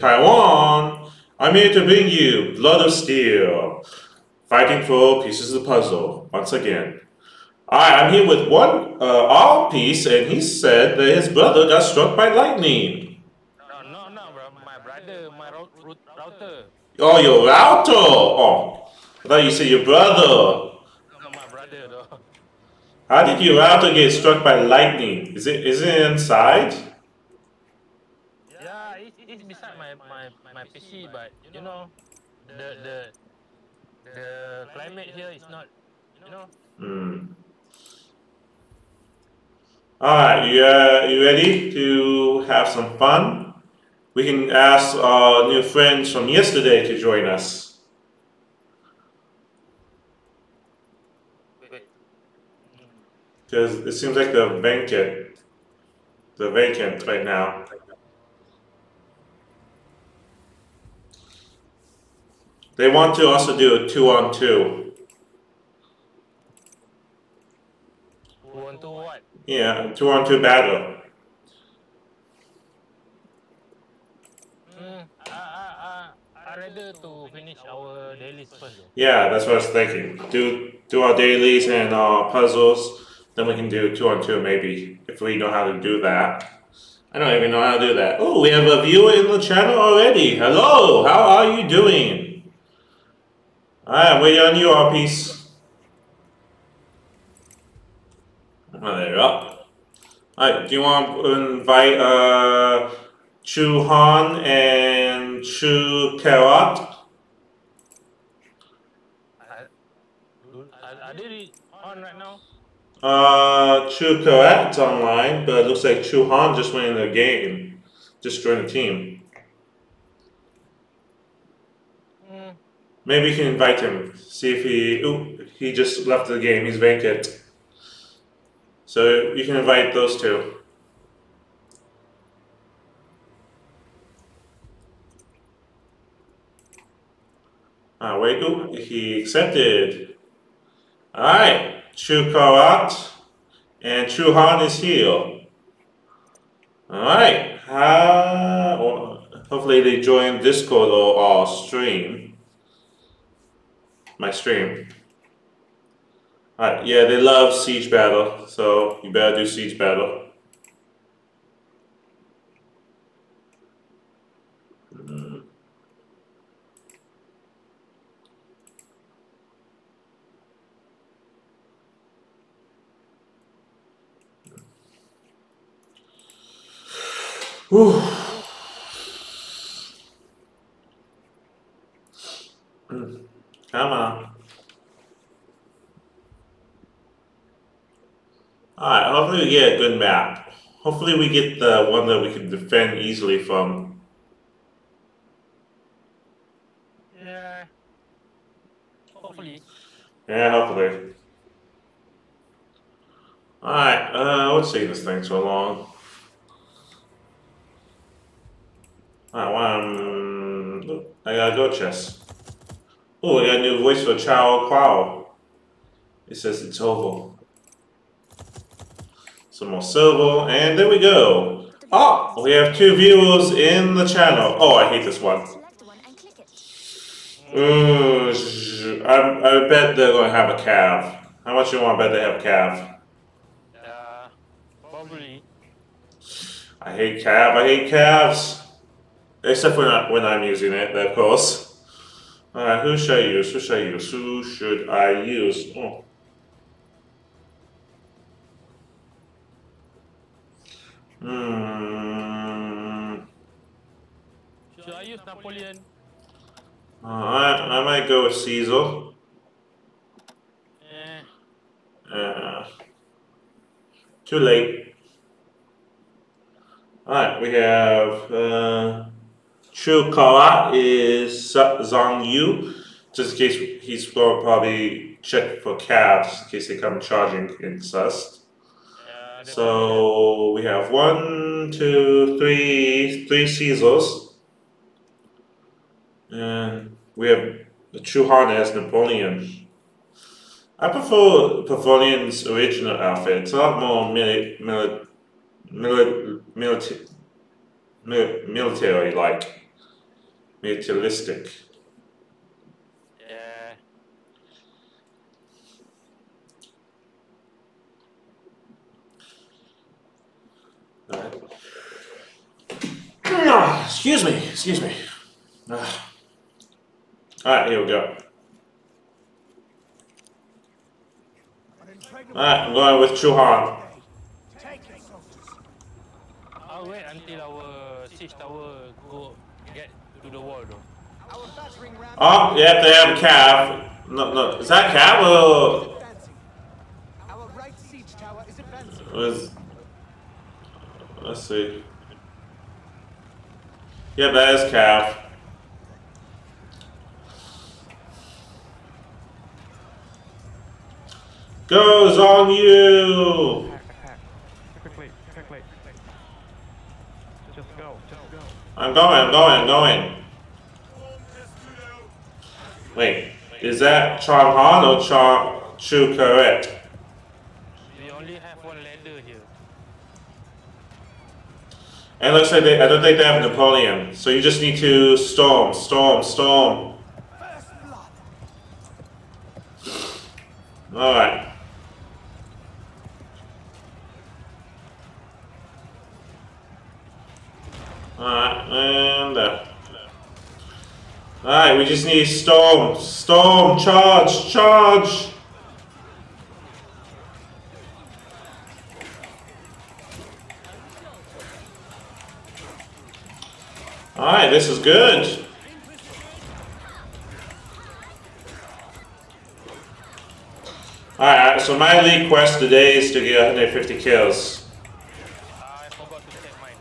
Taiwan, I'm here to bring you Blood of Steel, fighting for pieces of the puzzle once again. Alright, I'm here with one uh, all piece, and he said that his brother got struck by lightning. No, no, no, bro. My brother, my rout rout router. Oh, your router! Oh, I thought you said your brother. No, my brother, though. How did your router get struck by lightning? Is it is it inside? Yeah, it, it's beside my, my, my PC, but you know, the the the climate here is not, you know. Hmm. Alright, you, uh, you ready to have some fun? We can ask our new friends from yesterday to join us. Wait, wait. Because it seems like they're vacant. They're vacant right now. They want to also do a two on two. Want to what? Yeah, two on two battle. Hmm, I, I, I rather to finish our dailies first. Yeah, that's what I was thinking. Do do our dailies and our puzzles, then we can do two on two maybe if we know how to do that. I don't even know how to do that. Oh, we have a viewer in the channel already. Hello, how are you doing? Alright, waiting on you, our piece. Oh, there you go. Alright, do you want to invite uh, Chu Han and Chu Carrot? I, are, are they on right now? Uh, Chu Correct online, but it looks like Chu Han just went in the game. Just joined the team. Hmm. Maybe you can invite him. See if he. Ooh, he just left the game. He's vacant. So you can invite those two. Ah, wait. Ooh, he accepted. Alright. Chu Karat and Chu Han is here. Alright. Uh, well, hopefully they join Discord or our stream. My stream. Alright, yeah, they love Siege Battle, so you better do Siege Battle. Mm. Whew. Mm. Come on. Alright, hopefully we get a good map. Hopefully we get the one that we can defend easily from. Yeah. Hopefully. Yeah, hopefully. Alright, uh, what's taking this thing so long? Alright, one. I gotta go chess. Oh, I got a new voice for Chao Quao. It says it's over. Some more silver, and there we go. Oh, we have two viewers in the channel. Oh, I hate this one. Ooh, I, I bet they're gonna have a cav. How much you want to bet they have a cav? Yeah. Probably. I hate cav. I hate cavs. Except when, I, when I'm using it, of course. Alright, who should I use? Who should I use? Who should I use? Oh. Hmm. Should I use Napoleon? Uh, I, I might go with Caesar. Eh. Uh, too late. Alright, we have uh, Chu Kara is Zhang Yu, just in case he's probably check for cabs in case they come charging against us. So we have one, two, three, three Caesars. And we have the Chu Han as Napoleon. I prefer Napoleon's original outfit. It's a lot more mili- mili- mili- milita- mil- military like. materialistic. Yeah. Alright. Ah, excuse me, excuse me. Ah. Alright, here we go. Alright, I'm going with Chuhan. I'll wait until our siege tower go get to the wall though. Our battering ram Oh, yeah, they have a cav. No, no, is that cav or advancing. Our right siege tower is advancing. Let's see. Yeah, that is cav. Goes on you. I'm going, I'm going, I'm going. Wait, is that Charm Han or Charm Chu correct? We only have one ladder here. And looks like they, I don't think they have Napoleon. So you just need to storm, storm, storm. Alright. Alright, and uh, Alright, we just need storm, storm, charge, charge! Alright, this is good. Alright, uh, so my lead quest today is to get 150 kills. Uh, I forgot to check mine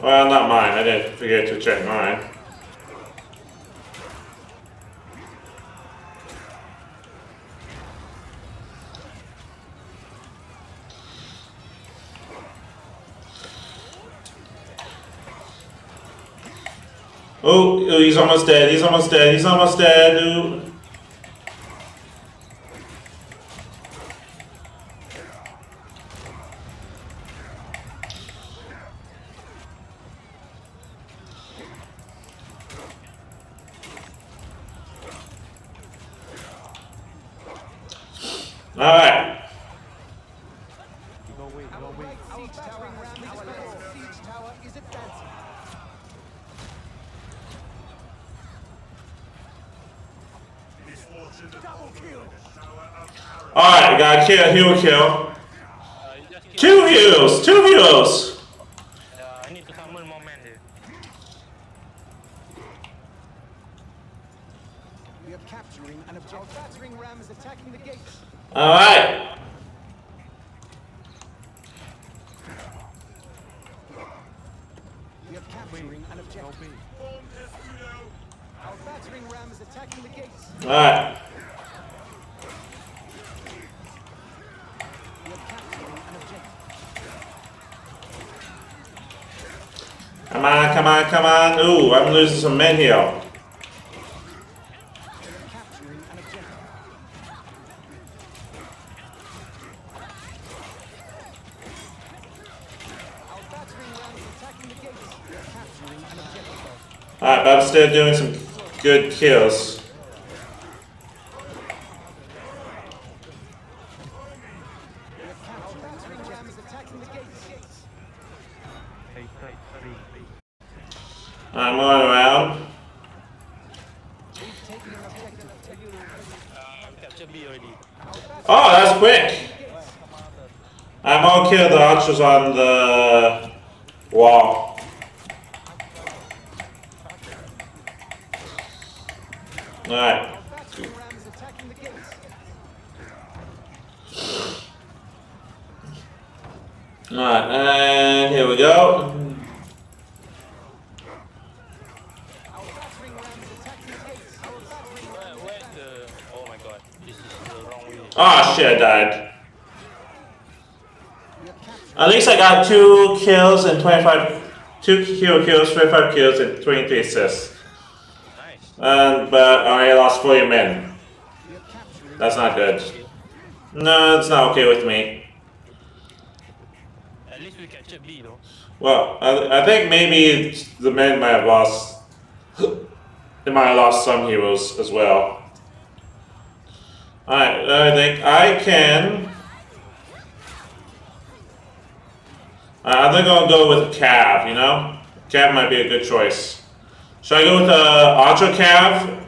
though. Well, not mine. I didn't forget to check mine. Oh, oh, he's almost dead. He's almost dead. He's almost dead. Ooh. All right. Got a kill. Heal kill. Uh, you just kill. Two heals. Two heals. Uh, I need to summon more men here. We are capturing an objective. Our battering ram is attacking the gates. All right. We are capturing an objective. Our battering ram is attacking the gates. All right. We are capturing an objective. Come on, come on, come on. Ooh, I'm losing some men here. We are capturing an objective. Our battering ram is attacking the gates. We are capturing an objective. All right, but I'm still doing some good kills. We are capturing. Our battering ram is attacking the gates. Hey, hey, three. I'm going around. We've taken an objective. Uh, capture B already. Oh, that's quick. I'm gonna the on the wall. All right. Our battering ram is attacking the gates. All right, and here we go. Our battering ram is attacking the gates. Our battering Where, ram where's the... Oh my god. This is the wrong way. Oh shit, I died. we are capturing. At least I got two kills and 25, two hero kills, 25 kills and 23 assists. But I lost 40 men. That's not good. No, it's not okay with me. At least we. Well, I, I think maybe the men might have lost They might have lost some heroes as well. Alright, I think I can. I think I'll go with Cav, you know? Cav might be a good choice. Should I go with uh, Archer Cav?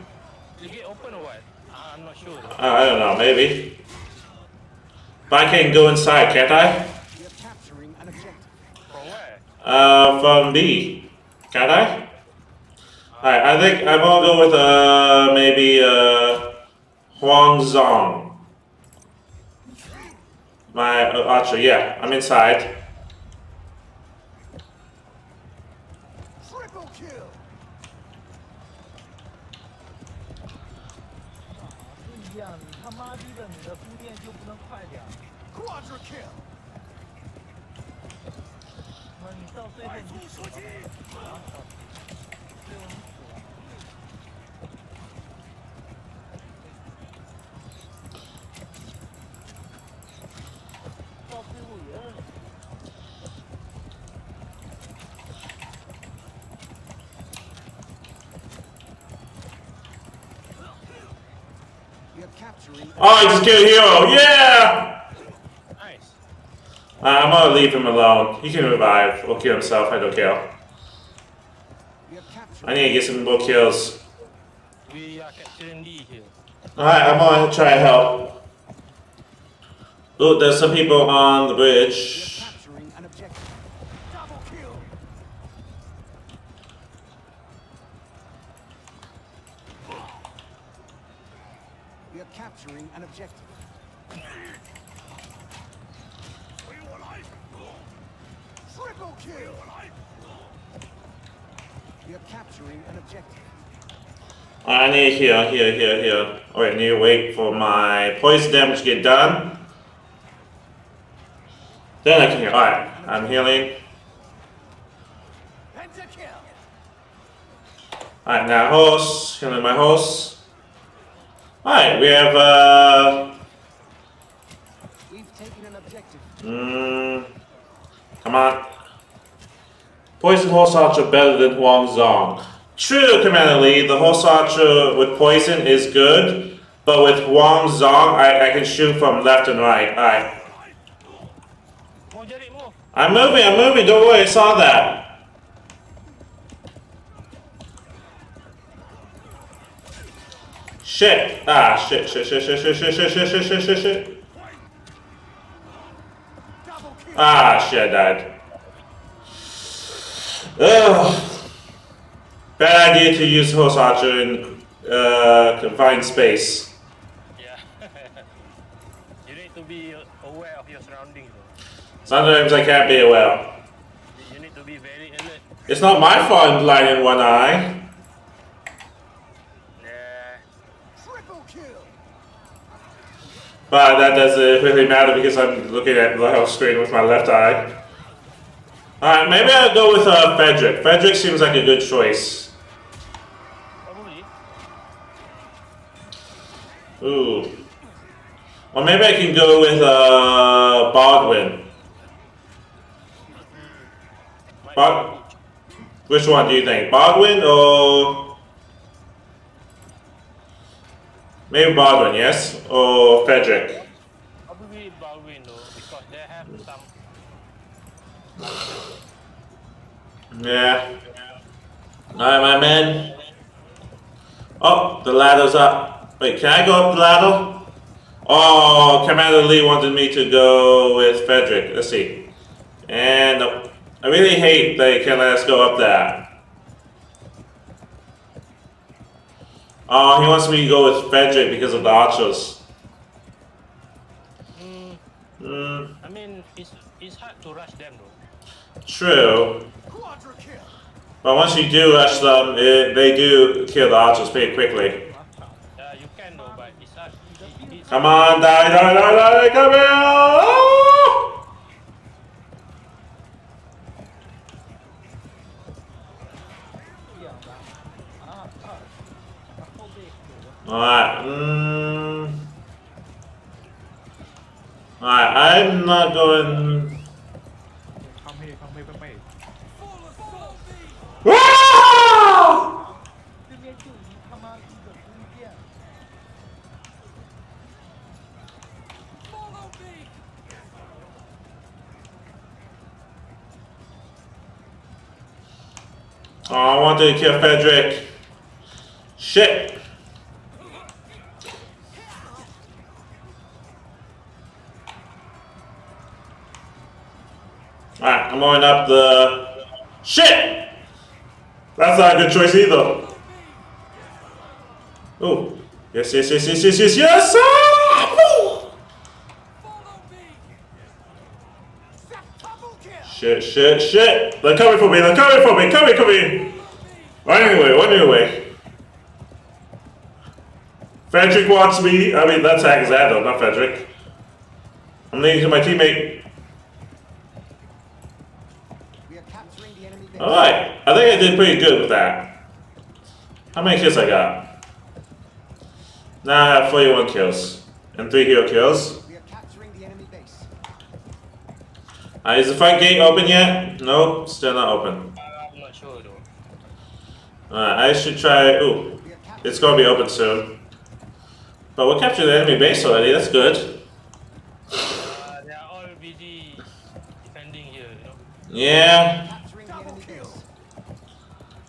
The gate open or what? Uh, I'm not sure. Uh, I don't know, maybe. But I can go inside, can't I? We are capturing an objective. From where? Uh, from B. Can't I? Alright, I think I'm gonna go with, uh, maybe, uh, Huang Zhong. My uh, archer, yeah, I'm inside. Oh, I just killed a hero, yeah! Nice. Uh, I'm gonna leave him alone. He can revive or kill himself, I don't care. I need to get some more kills. We are capturing D here. Alright, I'm gonna try and help. Look, there's some people on the are bridge. capturing an objective. Double kill. We are capturing an objective. Triple kill. We are capturing an objective. I need heal, heal, heal, heal. Oh, I need to wait for my poison damage to get done. Then I can heal. Alright, I'm healing. Alright, now host. Healing my host. Alright, we have, uh. We've taken an objective. Mm, come on. Poison Horse Archer better than Huang Zhong. True, Commander Lee, the Horse Archer with poison is good, but with Wang Zong, I, I can shoot from left and right. Alright. I'm moving, I'm moving, don't worry, I saw that. Shit. Ah, shit, shit, shit, shit, shit, shit, shit, shit, shit, shit, shit. Ah, shit, I died. Ugh. Bad idea to use Horse Archer in uh, confined space. Yeah. you need to be aware of your surroundings. Sometimes I can't be aware. You- You need to be very alert. It's not my fault I'm blind in one eye. Yeah. Triple kill. But that doesn't really matter because I'm looking at the health screen with my left eye. Alright, maybe I'll go with uh, Frederick. Frederick seems like a good choice. Ooh. Or maybe I can go with uh, Baldwin. Might Which one do you think? Baldwin or maybe Baldwin, yes? Or Frederick? Probably Baldwin though, because they have some. Yeah. Alright, my man. Oh, the ladder's up. Wait, can I go up the ladder? Oh, Commander Lee wanted me to go with Frederick. Let's see. And nope. I really hate they can't let us go up there. Oh, he wants me to go with Frederick because of the archers. Mm, Hmm, I mean, it's it's hard to rush them though. true. Quadra kill. But once you do rush them, it, they do kill the archers pretty quickly. Yeah, you can though, but it's hard. It, it's Come on, die, die, die, die, come here! Oh! Alright, mm. Alright, I'm not going. Come here, come here, come here. Ah! I wanted to kill Frederick. Shit. Alright, I'm going up the... Shit! That's not a good choice either. Oh. Yes, yes, yes, yes, yes, yes, yes! Ah! Shit, shit, shit! They're coming for me, they're coming for me, coming, coming! Run away, run away. Frederick wants me. I mean, that's Alexander, not Frederick. I'm leading to my teammate. We are capturing the enemy base. Alright, I think I did pretty good with that. How many kills I got? Now I have 41 kills. And 3 hero kills. We are capturing the enemy base. Uh, is the front gate open yet? Nope, still not open. I'm not sure though. Uh, I should try. Ooh, We are capturing it's gonna be open soon. But we'll capture the enemy base already, that's good. Uh, they are all busy defending here, you know. Yeah. capturing the enemy base.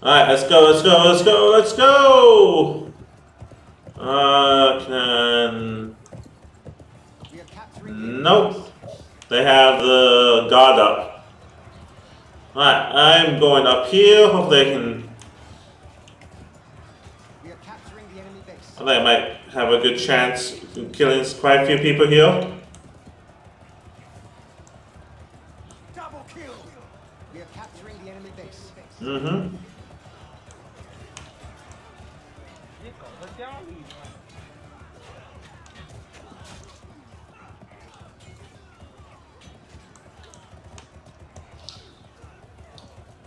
Alright, let's go, let's go, let's go, let's go! Uh, can. We are capturing the enemy Nope. They have the guard up. Alright, I'm going up here. Hopefully I can. We are capturing the enemy base. I think I might have a good chance of killing quite a few people here. Double mm-hmm.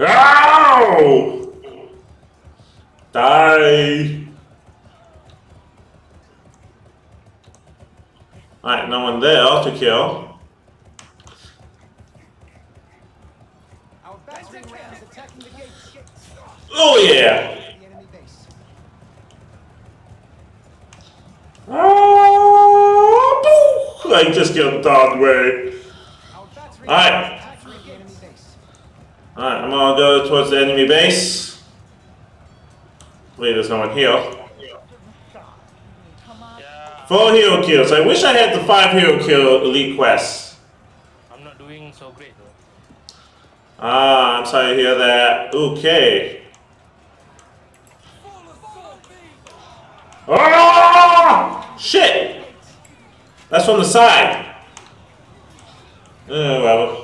Ow! Die! Alright, no one there to kill. Oh yeah! Oh! I just killed Don Way. Alright. ram is attacking the enemy base. Alright, I'm gonna go towards the enemy base. Wait, there's no one here. Four hero kills. I wish I had the five hero kill elite quest. I'm not doing so great though. Ah, I'm sorry to hear that. Okay. Ah! Shit! That's from the side. Oh, well.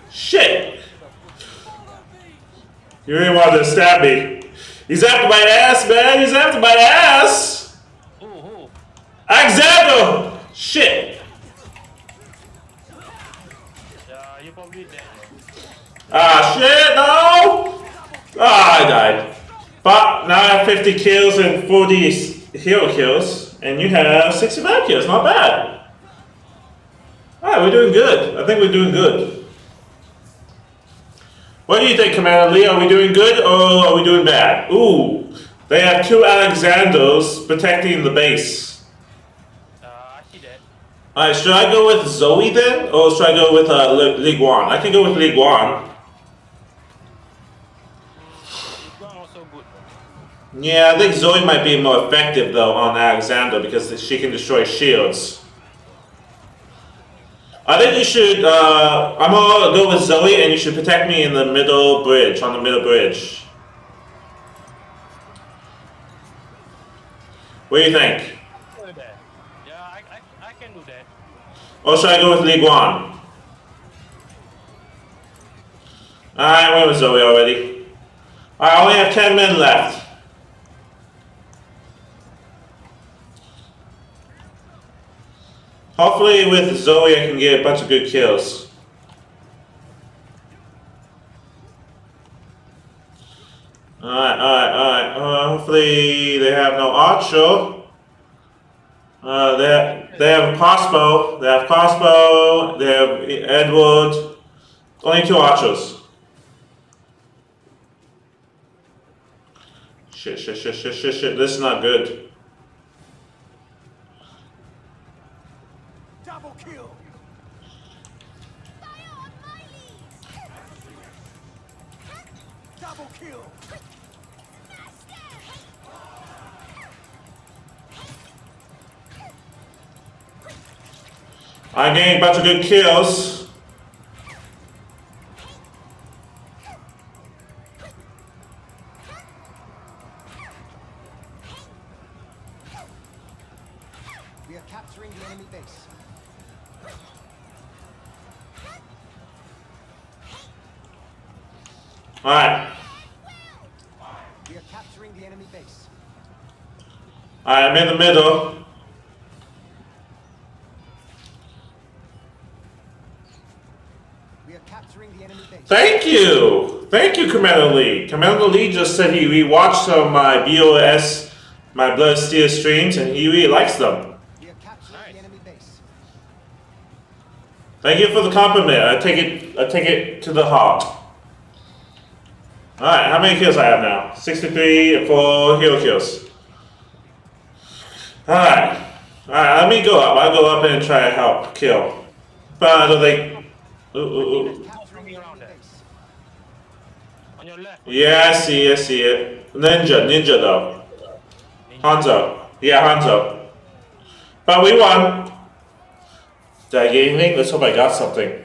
Shit! You really wanted to stab me. He's after my ass, man. He's after my ass. Alexander! Shit. Ah, shit, no! Ah, I died. But now I have 50 kills and 40 hero kills, and you have 65 kills. Not bad. Alright, we're doing good. I think we're doing good. What do you think, Commander Lee? Are we doing good or are we doing bad? Ooh, they have two Alexanders protecting the base. Uh, I see that. Alright, should I go with Zoe then? Or should I go with uh, Li- Li Guang? I can go with Li Guang. It's not also good. though. Yeah, I think Zoe might be more effective though on Alexander because she can destroy shields. I think you should. Uh, I'm gonna go with Zoe, and you should protect me in the middle bridge on the middle bridge. What do you think? Yeah, I, I, I can do that. Or should I go with Li Guang? I went with Zoe already. I only have 10 men left. Hopefully with Zoe I can get a bunch of good kills. Alright, alright, alright. Uh, hopefully they have no Archer. Uh, they, have, they have Crossbow. They have Crossbow. They have Edward. Only two Archers. Shit, shit, shit, shit, shit, shit. This is not good. I gained a bunch of good kills. We are capturing the enemy base. Alright. We are capturing the enemy base. I'm in the middle. Thank you, Commander Lee. Commander Lee just said he rewatched some uh, of my BOS, my Blood Steel streams, and he really likes them. We are capturing Nice. the enemy base. Thank you for the compliment. I take it I take it to the heart. Alright, how many kills I have now? 63 and 4 hero kills. Alright. Alright, let me go up. I'll go up and try to help kill. But I don't think. Ooh, ooh, ooh. Yeah, I see, I see it. Ninja, ninja though. Hands up. Yeah, hands up. But we won. Did I get anything? Let's hope I got something.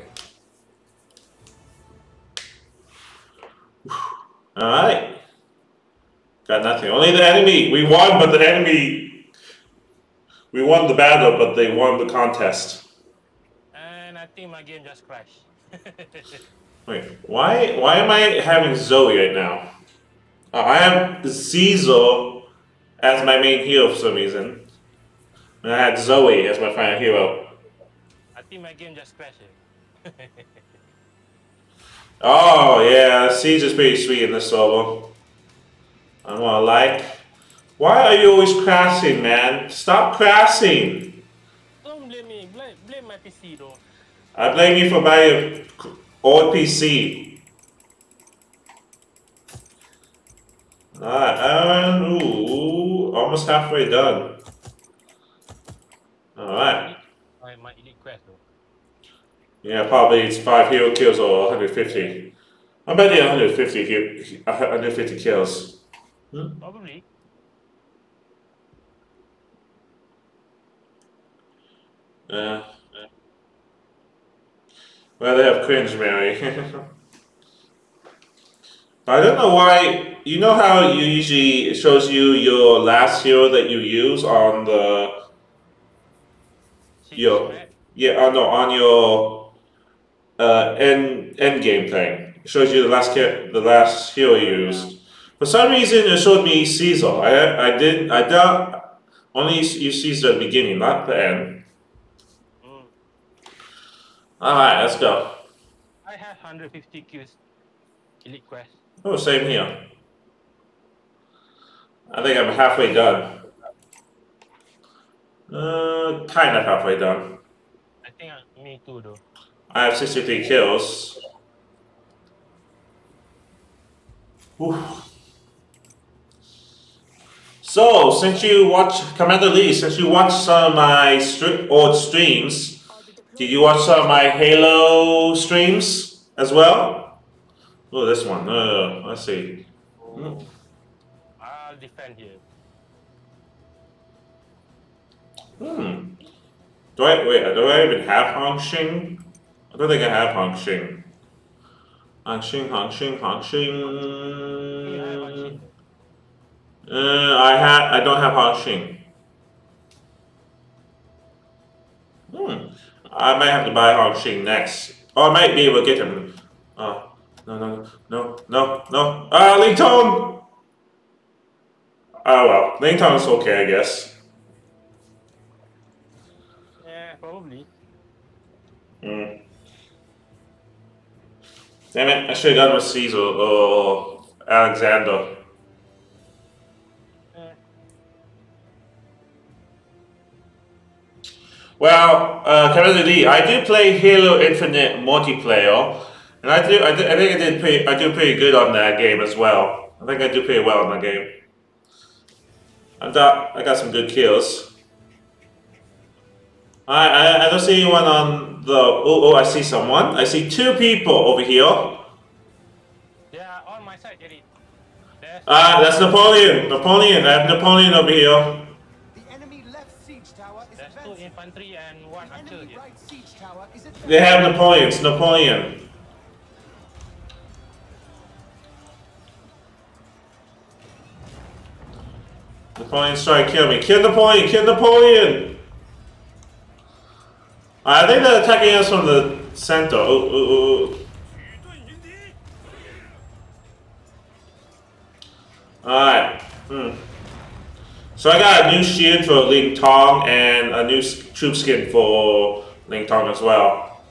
Alright. Got nothing. Only the enemy. We won, but the enemy. We won the battle, but they won the contest. And I think my game just crashed. Wait, why why am I having Zoe right now? Uh, I have Zizo as my main hero for some reason. And I had Zoe as my final hero. I think my game just crashed. Oh yeah, Siege is pretty sweet in this level. I'm gonna like. Why are you always crashing, man? Stop crashing! Don't blame me. Blame, blame my PC though. I blame you for my old PC. Alright, and ooh, almost halfway done. Alright. My, my elite quest though. Yeah, probably it's five hero kills or 150. I bet you 150 ki- 150 kills. Hmm? Probably. Yeah. Well, they have cringe, Mary. I don't know why. You know how you usually it shows you your last hero that you use on the See, Yo. yeah, oh no, on your uh end end game thing. It shows you the last the last hero you used. For some reason, it showed me Caesar. I I did I doubt only you Caesar at the beginning, not the end. All right, let's go. I have 150 kills. Elite quest. Oh, same here. I think I'm halfway done. Uh, kind of halfway done. I think I, me too though. I have 63 kills. Whew. So, since you watch Commander Lee, since you watched some of my stri- old streams, I'll be deployed. Did you watch some of my Halo streams as well? Oh, this one. Uh, let's see. Oh. I'll defend you. Hmm. Do I wait? Do I even have Hong Xing? I don't think I have Hong Xing. Hong Xing, Hong Xing, Hong You have one Xing. shit. Uh, I ha I don't have Hong Xing. Hmm. I might have to buy Hong Xing next. Or I might be able to get him. Oh, no, no, no, no, no. Ah, Ling Tong! Oh well, Ling Tong is okay, I guess. Yeah, probably. Hmm. Damn it, I should have gone with Caesar or Alexander. Well, uh, Commander Lee, I do play Halo Infinite multiplayer, and I do, I, do, I think I did pretty, I do pretty good on that game as well. I think I do pretty well on that game. I got, I got some good kills. I, I, I don't see anyone on the. Oh, oh, I see someone. I see two people over here. Yeah, on my side, Jerry. Ah, that's Napoleon. Napoleon. I have Napoleon over here. They have Napoleons. Napoleon. Napoleon's trying to kill me. Kill Napoleon! Kill Napoleon! I think they're attacking us from the center. Oh, oh, oh. Alright. Hmm. So I got a new shield for Ling Tong and a new troop skin for Ling Tong as well.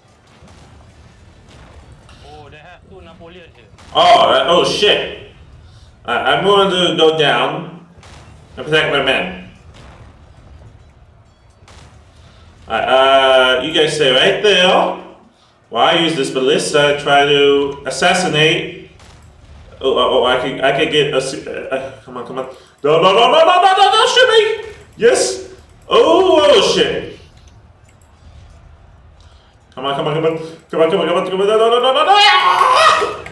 Oh, they have two Napoleon here. Oh, oh shit. I I'm going to go down and protect my men. Alright, uh, you guys stay right there. While I use this ballista to try to assassinate. Oh, oh, oh I can, I can get a. Uh, uh, come on, come on. No, no, no, no, no, no, no, no, me! Yes! Oh, oh shit! Come on, come on, come on. Come on, come on, come on, come on. No, no, no, no, no, no! Ah!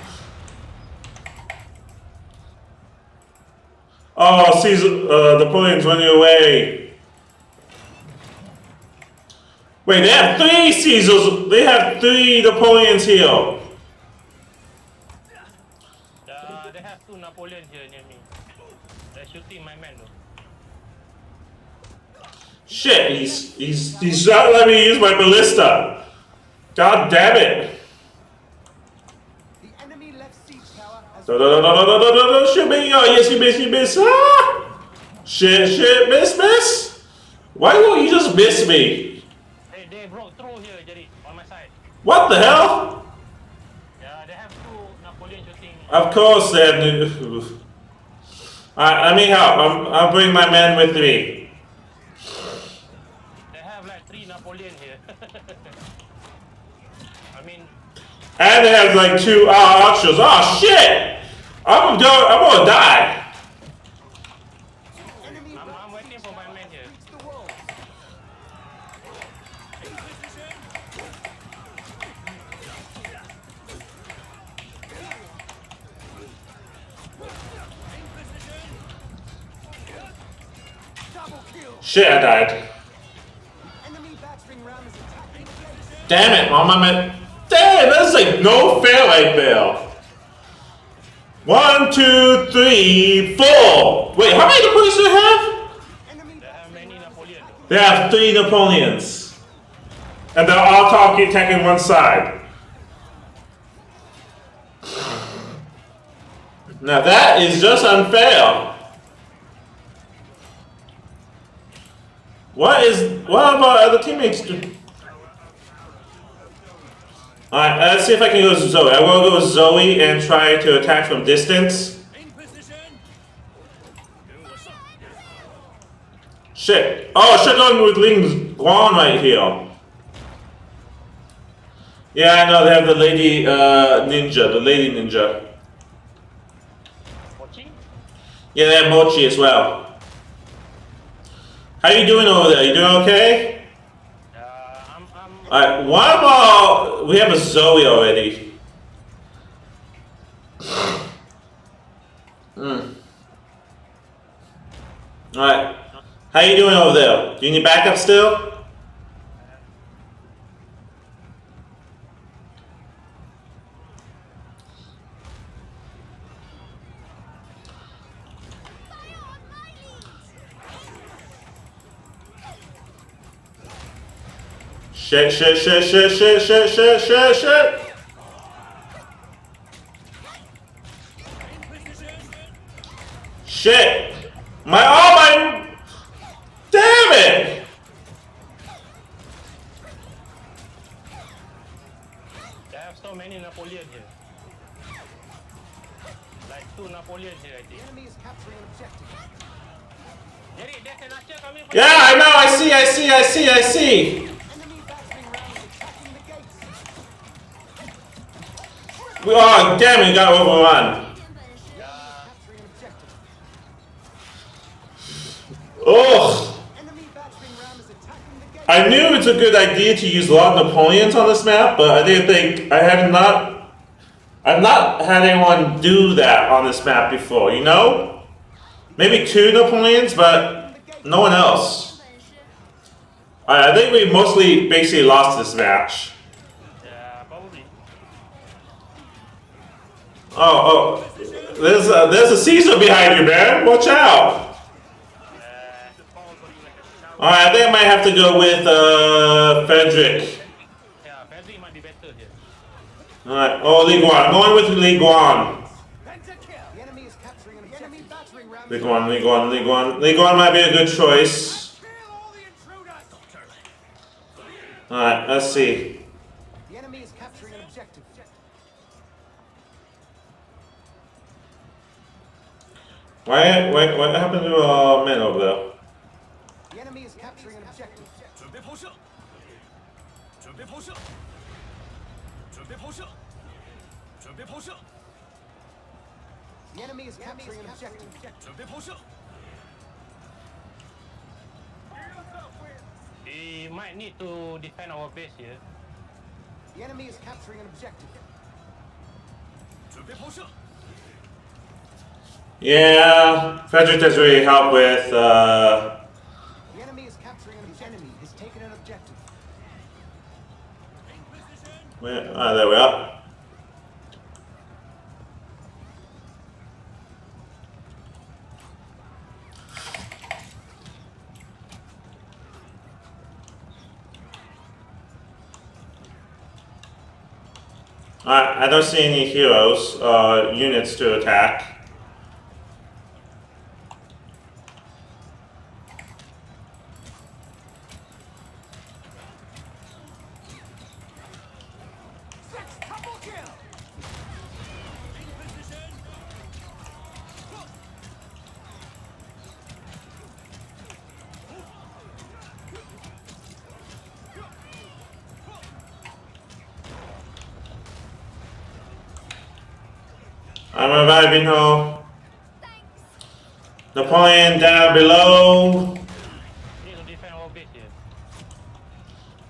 Oh, Caesar, uh, Napoleon's running away. Wait, they have three Caesars. They have three Napoleons here. Shit, he's, he's, he's not letting me use my ballista. God damn it. No, no, no, no, no, no, no, no, shoot me. Oh, yes, you miss, you miss. Ah! Shit, shit, miss, miss. Why won't you just miss me? Hey, they broke through here, Jerry, on my side. What the hell? Yeah, they have two Napoleon shooting. Of course they have. I, I mean, help. I'm, I'll bring my man with me. And they have like two uh, options. Oh shit! I'm gonna go. I'm gonna die. Shit, I died. Damn it, Mama. Damn, that's like no fair right there. One, two, three, four. Wait, how many Napoleons do they have? They have. Three Napoleons. And they're all talking, attacking one side. Now that is just unfair. What is what about other teammates? Alright, let's see if I can go with Zoe. I will go with Zoe and try to attack from distance. Shit. Oh, shit on with Ling Guan right here. Yeah, I know they have the lady uh, ninja, the lady ninja. Yeah, they have Mochi as well. How you doing over there? You doing okay? Alright, what about... We have a Zoe already. Hmm. Alright. How you doing over there? Do you need backup still? Shit, shit, shit, shit, shit, shit, shit, shit, shit. Shit. My, oh my. Damn it. they have so many Napoleon here. Like two Napoleon here, I think. Enemy is capturing an objective. Jerry, there's an archer coming from Yeah, I know. I see. I see. I see. I see. Enemy battering rams attacking the gates. Oh, damn! it, got overrun. Ugh. I knew it's a good idea to use a lot of Napoleons on this map, but I didn't think I had not. I've not had anyone do that on this map before. You know, maybe two Napoleons, but no one else. I, I think we mostly basically lost this match. Yeah, probably. Oh, oh, there's a, there's a Caesar behind you, man. Watch out. All right, I think I might have to go with uh, Frederick. Yeah, might be better here. All right. Oh, Li Guang. Going with Li Guang. Li Guang, Li Guang, Li Guang. Li Guang might be a good choice. Kill all the intruders. All right. Let's see. Why, why, what happened to a uh, men over there? The enemy is capturing an objective. The enemy is capturing an objective. We might need to defend our base here. The enemy is capturing an objective. Yeah, Frederick does really help with, uh... The enemy is capturing enemy, an objective. Ah, there we are. Alright, I don't see any heroes, uh, units to attack. driving home. The point down below.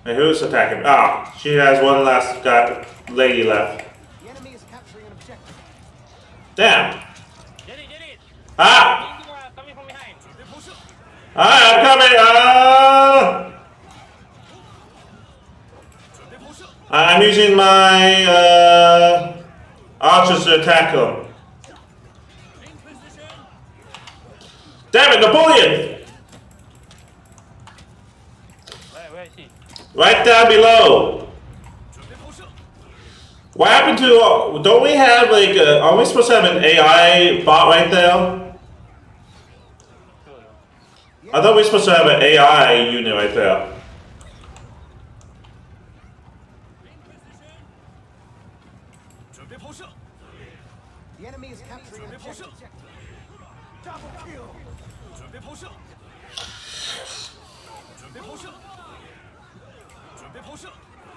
And who's attacking? Ah, oh, she has one last guy, lady left. Damn. Ah! Alright, I'm coming! Uh, I'm using my uh, archers to attack. Damn it, Napoleon! Right down below. What happened to? Don't we have like? Uh, A, are we supposed to have an AI bot right there? I thought we were supposed to have an AI unit right there.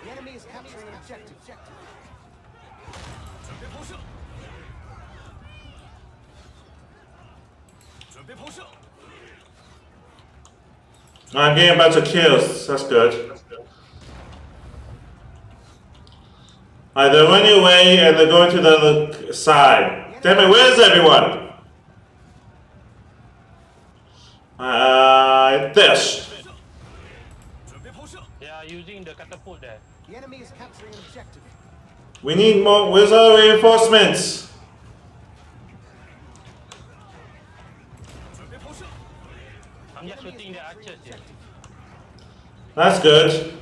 The enemy is capturing objective. I'm getting better kills. That's good. Alright, they're running away and they're going to the other side. Damn it, where is everyone? Uh, this. Yeah, using the catapult there. The enemy is capturing an objective. We need more. wizard reinforcements? That's good.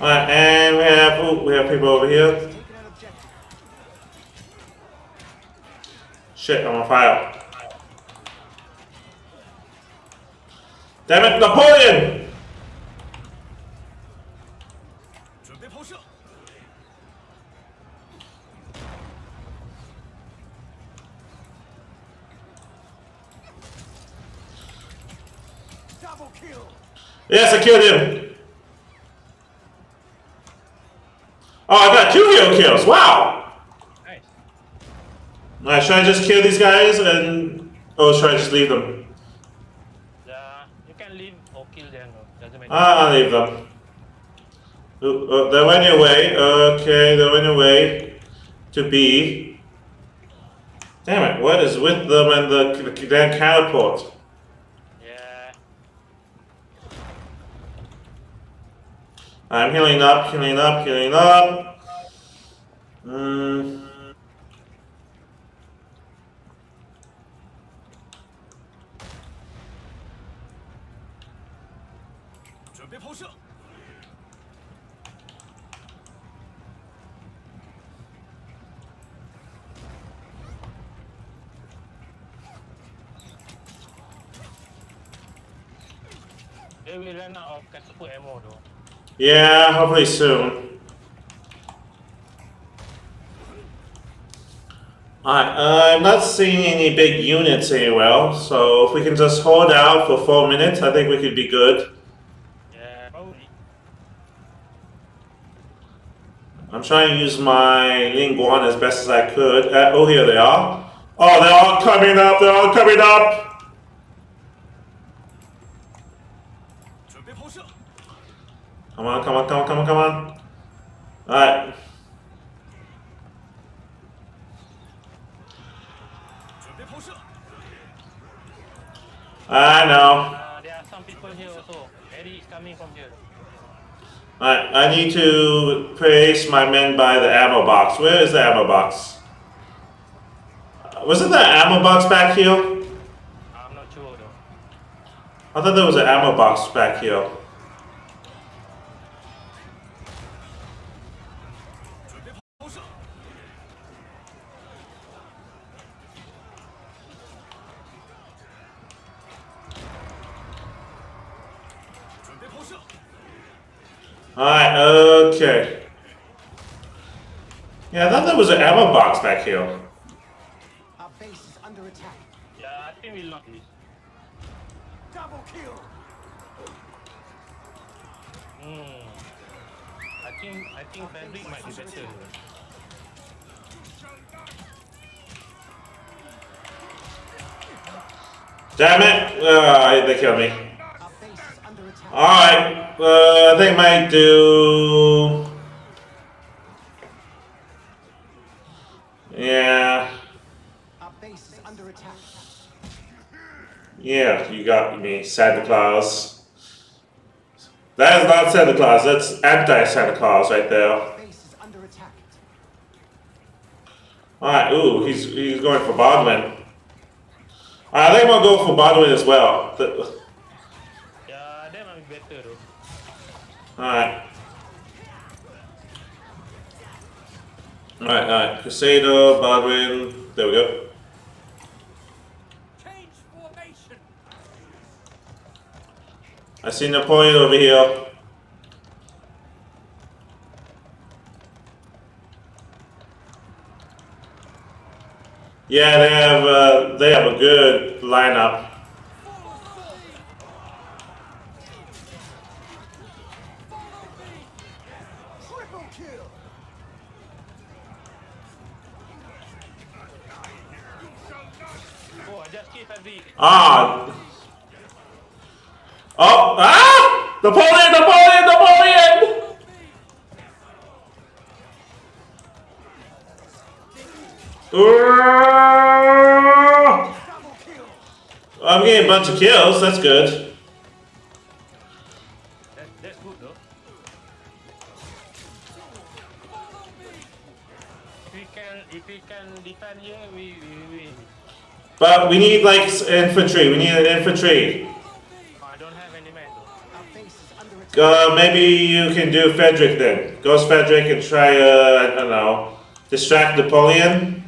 Alright, and we have ooh, we have people over here. Shit, I'm on fire. Damn it, Napoleon! Yes, I killed him. Oh, I got two hero kills. Wow. Nice. Should I just kill these guys and... Oh, should I just leave them? Ah, I'll leave them. Uh, they went away. Okay, they went away to B. Damn it! What is with them and the, the damn catapult? yeah. I'm healing up, healing up, healing up. Mm. Will run out of ammo though. Yeah, hopefully soon. Alright, uh, I'm not seeing any big units anywhere, so if we can just hold out for four minutes, I think we could be good. Yeah, probably. I'm trying to use my Li Guang as best as I could. Uh, oh, here they are. Oh, they're all coming up, they're all coming up! Come on, come on, come on, come on, come on. Alright. I know. Uh, there are some people here also. Eddie is coming from here. Alright, I need to place my men by the ammo box. Where is the ammo box? Wasn't the ammo box back here? I thought there was an ammo box back here. Alright, okay. Yeah, I thought there was an ammo box back here. Kill. Hmm. I think I think fabric might be better. Damn it! Uh, they killed me. Our base is under. Alright, uh, they might do. Yeah, you got me, Santa Claus. That is not Santa Claus, that's anti Santa Claus right there. Alright, ooh, he's, he's going for Baldwin. I think I'm gonna go for Baldwin as well. Alright. Alright, alright. Crusader, Baldwin. There we go. I see Napoleon over here. Yeah, they have uh, they have a good lineup. Ah. Oh, ah! Napoleon, Napoleon, Napoleon! I'm getting a bunch of kills. That's good. But we need like infantry. We need an infantry. Uh, maybe you can do Frederick then. Ghost Frederick and try, uh, I don't know, distract Napoleon.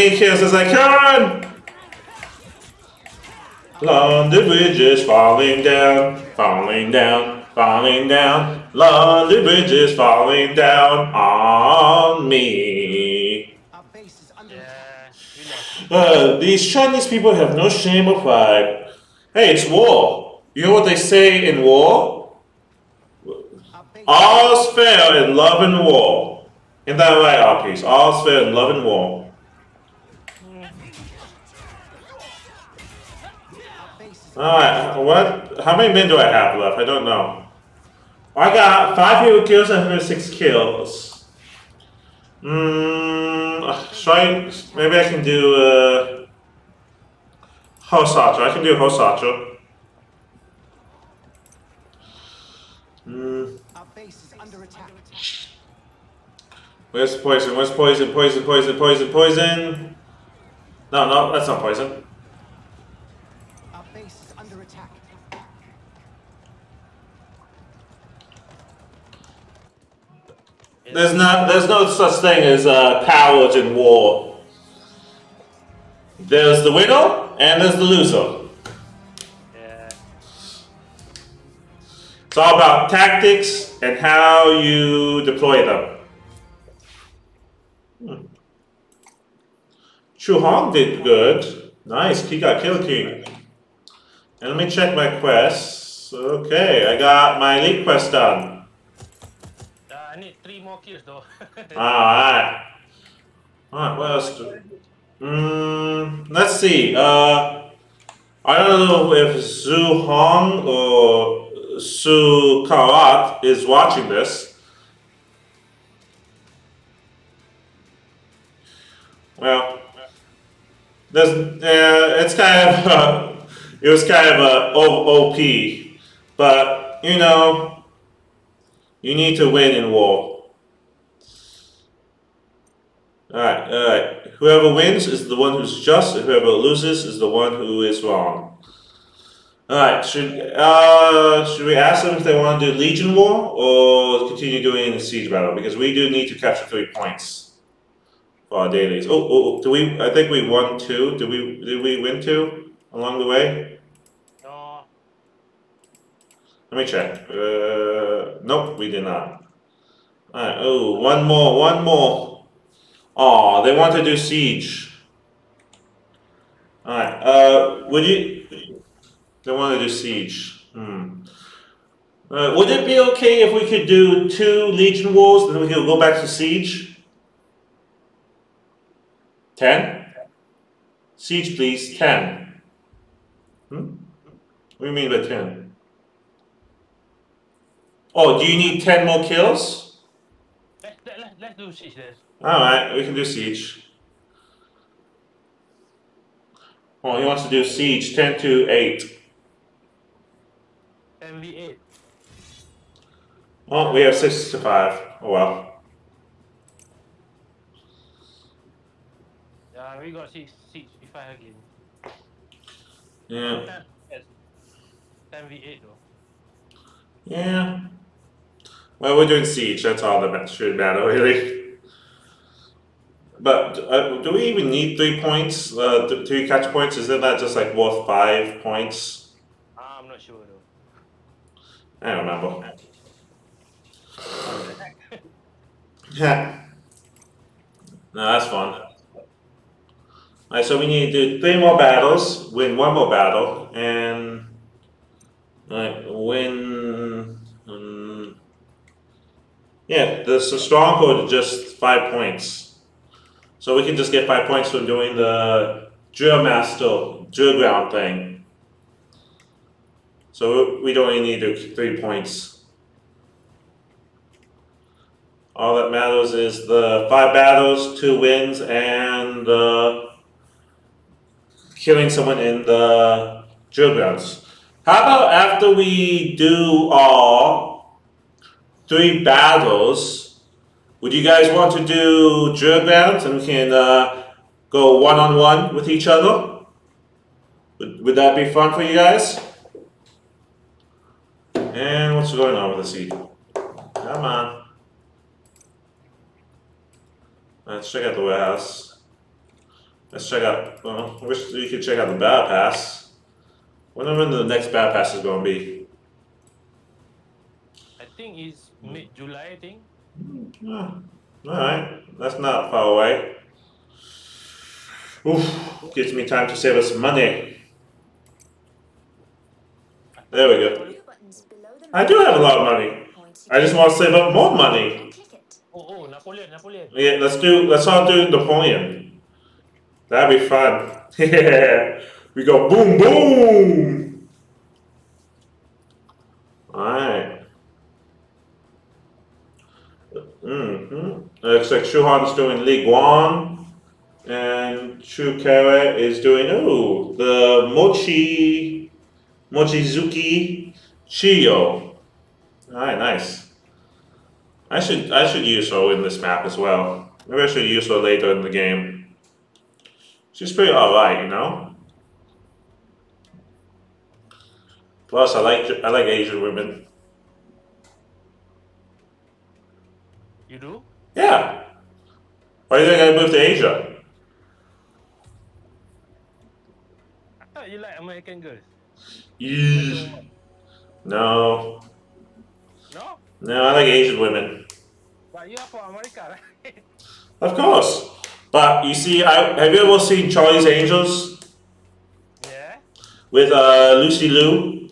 Many kills as I can. London Bridge is falling down, falling down, falling down. London Bridge is falling down on me. Our base is under attack. Yeah, we lucky. Uh, these Chinese people have no shame or pride. Hey, it's war. You know what they say in war? All's fair in love and war. Isn't that right, Arpies? All's fair in love and war. Alright, what? How many men do I have left? I don't know. I got 5 hero kills and 106 kills. Mmm, try, maybe I can do, uh, Hosacho. I can do Hosacho. Mm. Our base is under attack. where's poison? Where's poison? Poison, poison, poison, poison. No, no, that's not poison. Our base is under attack. There's not. There's no such thing as uh, cowards in war. There's the winner and there's the loser. Yeah. It's all about tactics and how you deploy them. Hmm. Chu Hong did good. Nice. He got Kill King. And let me check my quests. Okay, I got my league quest done. Three more kills though. Alright. Alright, what else do mm, let's see. Uh I don't know if Zhu Hong or Su Karat is watching this. Well, uh, it's kind of, uh, it was kind of a OP, but you know, you need to win in war. Alright, alright. Whoever wins is the one who's just, and whoever loses is the one who is wrong. Alright, should uh should we ask them if they want to do Legion War or continue doing the siege battle? Because we do need to capture three points for our dailies. Oh, oh, oh, do we I think we won two. Did we did we win two along the way? no. Let me check. Uh nope, we did not. Alright, oh, one more, one more. Oh, they want to do siege. Alright, uh, would you? They want to do siege. Hmm. Uh, would it be okay if we could do two Legion Wars, then we could go back to siege? Ten? Siege, please. Ten. Hmm? What do you mean by ten? Oh, do you need ten more kills? Let's let, let, let's do siege. Alright, we can do siege. Oh, he wants to do siege 10 to 8. MV8. Oh, we have 6 to 5. Oh well. Yeah, we got siege siege if I again. Yeah. Yes. MV8 though. Yeah. Well, we're doing siege. That's all that should matter, really. But uh, do we even need three points? Uh, th- three catch points? Isn't that just like worth five points? I'm not sure though. I don't remember. Yeah. No, that's fun. Alright, so we need to do three more battles, win one more battle, and like win. Um, Yeah, the, the stronghold is just five points. So we can just get five points from doing the drill master, drill ground thing. So we don't need three points. All that matters is the five battles, two wins, and uh, killing someone in the drill grounds. How about after we do all three battles, would you guys want to do drill grounds and we can uh, go one on one with each other? Would, would that be fun for you guys? And what's going on with the seat? Come on. Let's check out the warehouse. Let's check out. Well, I wish you could check out the battle pass. Wonder when the next battle pass is going to be. I think it's mid July. I think. Oh, all right, that's not far away. Oof, gives me time to save us money. There we go. I do have a lot of money. I just want to save up more money. Oh oh Napoleon Napoleon. Yeah, let's do. Let's all do Napoleon. That'd be fun. Yeah, we go boom boom. All right. Uh, Looks like Shuhan's doing Li One, and Shu Kara is doing oh the Mochi Mochizuki Chiyo. All right, nice. I should I should use her in this map as well. Maybe I should use her later in the game. She's pretty alright, you know. Plus, I like I like Asian women. You do? Yeah. Why do you think I moved to Asia? I thought you like American girls. Eesh. No, No? no, I like Asian women. But you are from America, right? Of course. But you see, I have you ever seen Charlie's Angels yeah. with uh, Lucy Liu?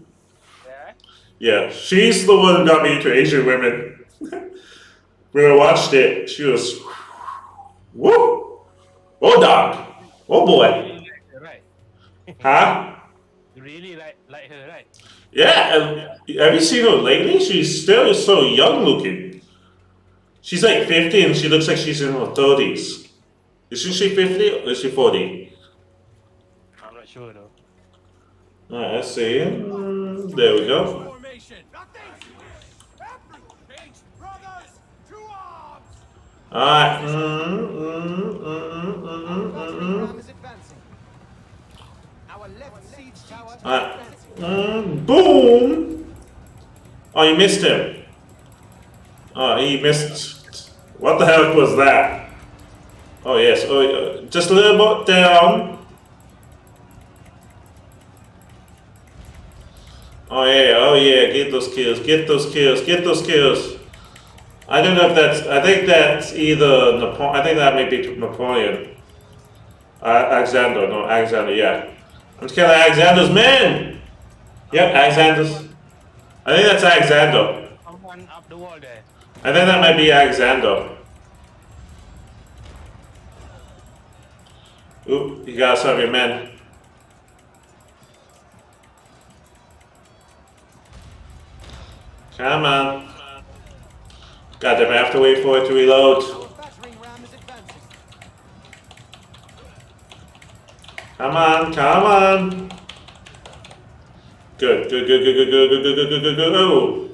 Yeah. Yeah, she's the one who got me into Asian women. when I watched it, she was, whoop, oh dog, oh boy, really like her, right? huh? Really like like her, right? Yeah, have you seen her lately? She's still so young looking. She's like 50 and she looks like she's in her 30s. Isn't she 50 or is she 40? I'm not sure though. Alright, let's see. Mm, There we go. Alright. Mm, mm, mm, Battering ram is advancing. Our left siege tower is Alright. Mm, boom! Oh, you missed him. Oh, he missed. What the heck was that? Oh, yes. Oh, uh, just a little bit down. Oh, yeah. Oh, yeah. Get those kills. Get those kills. Get those kills. I don't know if that's. I think that's either Napoleon. I think that may be Napoleon. Uh, Alexander. No, Alexander, yeah. I'm just killing Alexander's men! Yep, Alexander's. I think that's Alexander. Someone up the wall there. I think that might be Alexander. Oop, you got some of your men. Come on. God damn, I have to wait for it to reload. Our battering ram is advancing. Come on, come on. Good, good, good, good, good, good, good, good, good, good, good, good. Oh,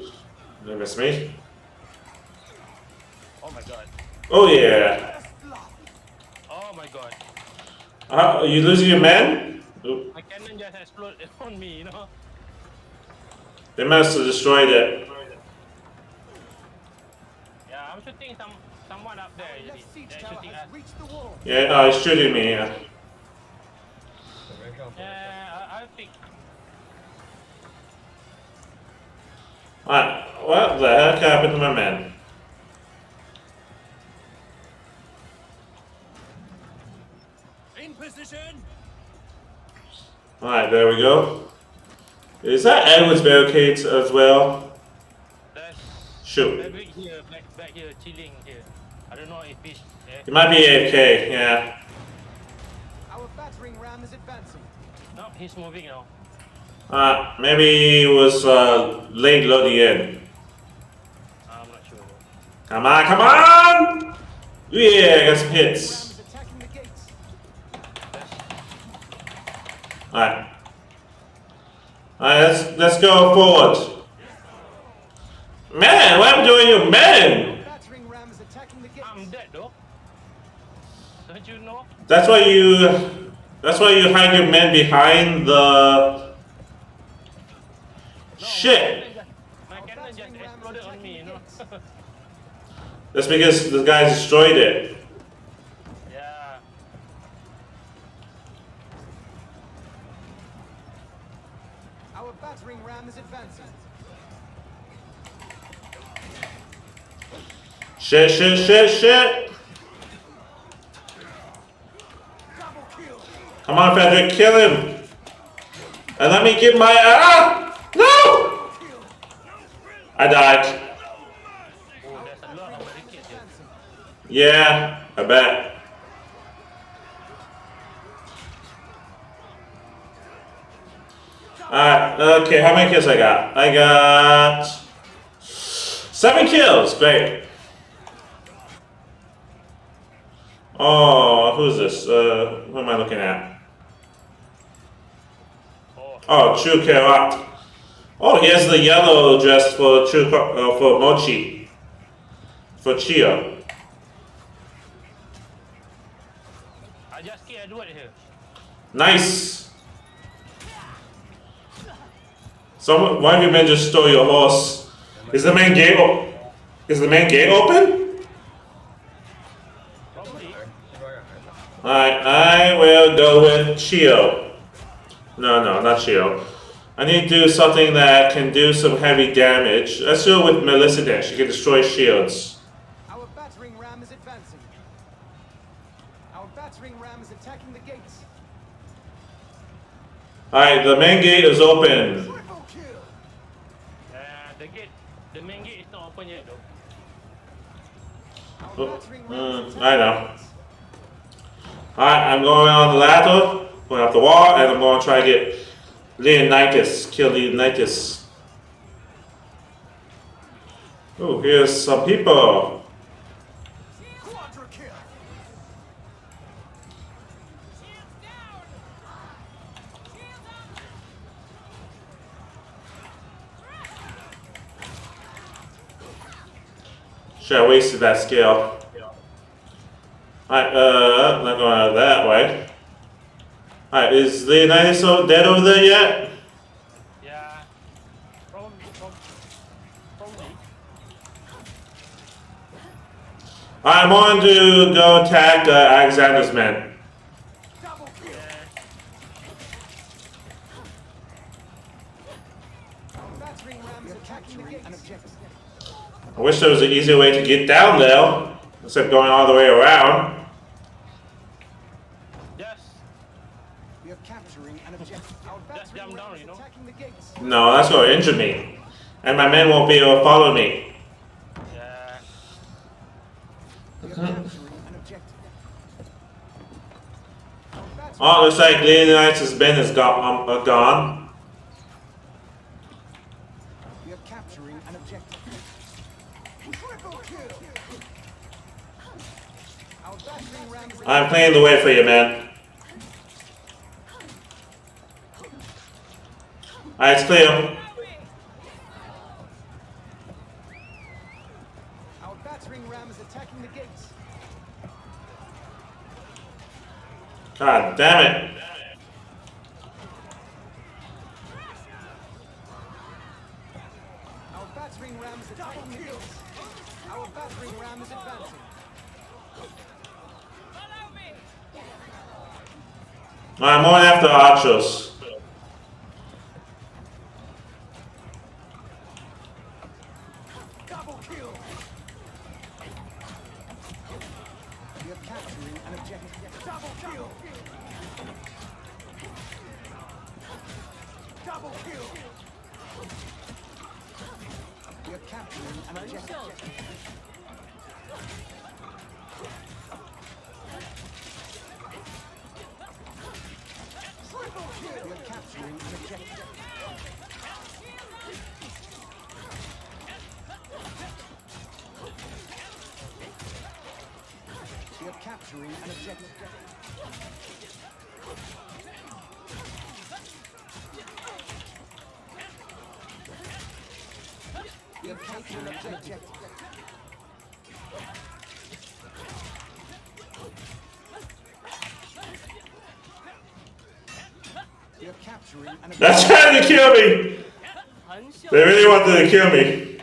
they missed me. Oh my god. Oh yeah. Oh my god. Uh, are you losing your? Oop, My cannon just exploded on me, you know? they must have destroyed it. Yeah, I'm shooting some someone up there Our actually. left siege They're tower shooting has us. reached the wall. Yeah, oh, he's shooting me. Yeah. Yeah, I, I'll pick. Alright, what the heck happened to my man? In position. Alright, there we go. Is that Edwards barricades as well? That's Shoot. Maverick here, back, back here, chilling here. I don't know if he's. Eh, He might be AFK, yeah. Our battering ram is advancing. no, he's moving now. Uh, maybe he was uh, late loading in. I'm not sure. Come on, come on! Yeah, got some hits. is attacking the gates. Alright. Alright, let's, let's go forward. Man, what am I doing you, man? Battering ram is attacking the gates. I'm dead though. Don't you know? That's why you, that's why you hide your men behind the... No, Shit! My cannon just, my cannon just exploded on me, you know. That's because the guy destroyed it. yeah. Our battering ram is advancing. Shit, shit, shit, shit! Come on, Frederick, kill him! And let me get my... Ah! No! I died. Yeah, I bet. Alright, okay, how many kills I got? I got seven kills, great. Oh, who's this? Uh, who am I looking at? Oh, Oh, Chu Kerat. Oh, he has the yellow dress for Chu, uh, for Mochi. For Chiyo. I just killed Edward here. Nice. Some one of your men just stole your horse. Is the main gate? Is the main gate open? Alright, I will go with Chiyo. No, no, not Chiyo. I need to do something that can do some heavy damage. Let's go with Melissa then. She can destroy shields. Our battering ram is advancing. Our battering ram is attacking the gates. Alright, the main gate is open. Triple kill. Uh, the gate, the main gate is not open yet though. Oh, battering mm, I know. Alright, I'm going on the ladder, going up the wall, and I'm going to try to get Leonidas, kill Leonidas. Oh, here's some people. Should I wasted that skill? Alright, uh, not going out that way. Alright, is Leonidas so dead over there yet? Yeah. Probably. prob- Probably. I'm on to go attack uh, Alexander's men. Double kill. Our battering ram is attacking the gates. I wish there was an easier way to get down there, instead of going all the way around. Yes. We are capturing an objective. Our Just battering down, is you know. attacking the gates. No, that's going to injure me. And my men won't be able to follow me. Yeah. We are capturing an objective. Our battering Oh, looks like Leonidas' Ben is gone. Um, uh, gone. I'm clearing the way for you, man. Alright, it's clear. Our battering ram is attacking the gates. God damn it. I'm on after Archers. gonna kill me.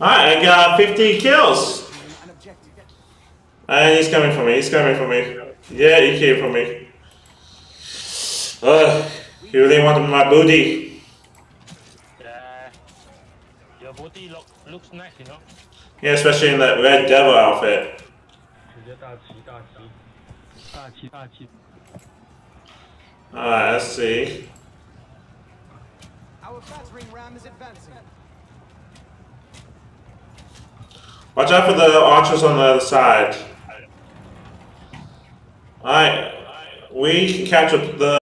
Alright, I got 15 kills. And he's coming for me, he's coming for me. Yeah, he came for me. Ugh, he really wanted my booty. Yeah, your booty looks nice, you know? Yeah, especially in that Red Devil outfit. Alright, let's see. Our battering ram is advancing. Watch out for the archers on the other side. Alright, we can capture the.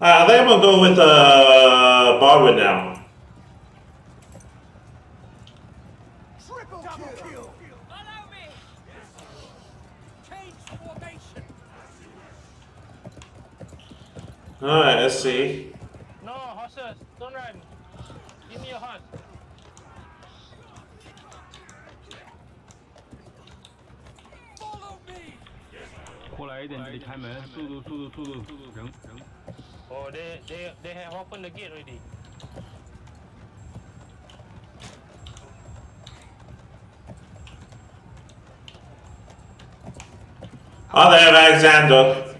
I think I'm gonna go with uh, Baldwin now. Triple kill. Follow me! Change formation! Alright, let's see. No, horses, don't run. Give me your horse. Follow me! 过来一点，这里开门，速度速度速度速度，人人。 Oh, they, they, they have opened the gate already. Oh, they have Alexander.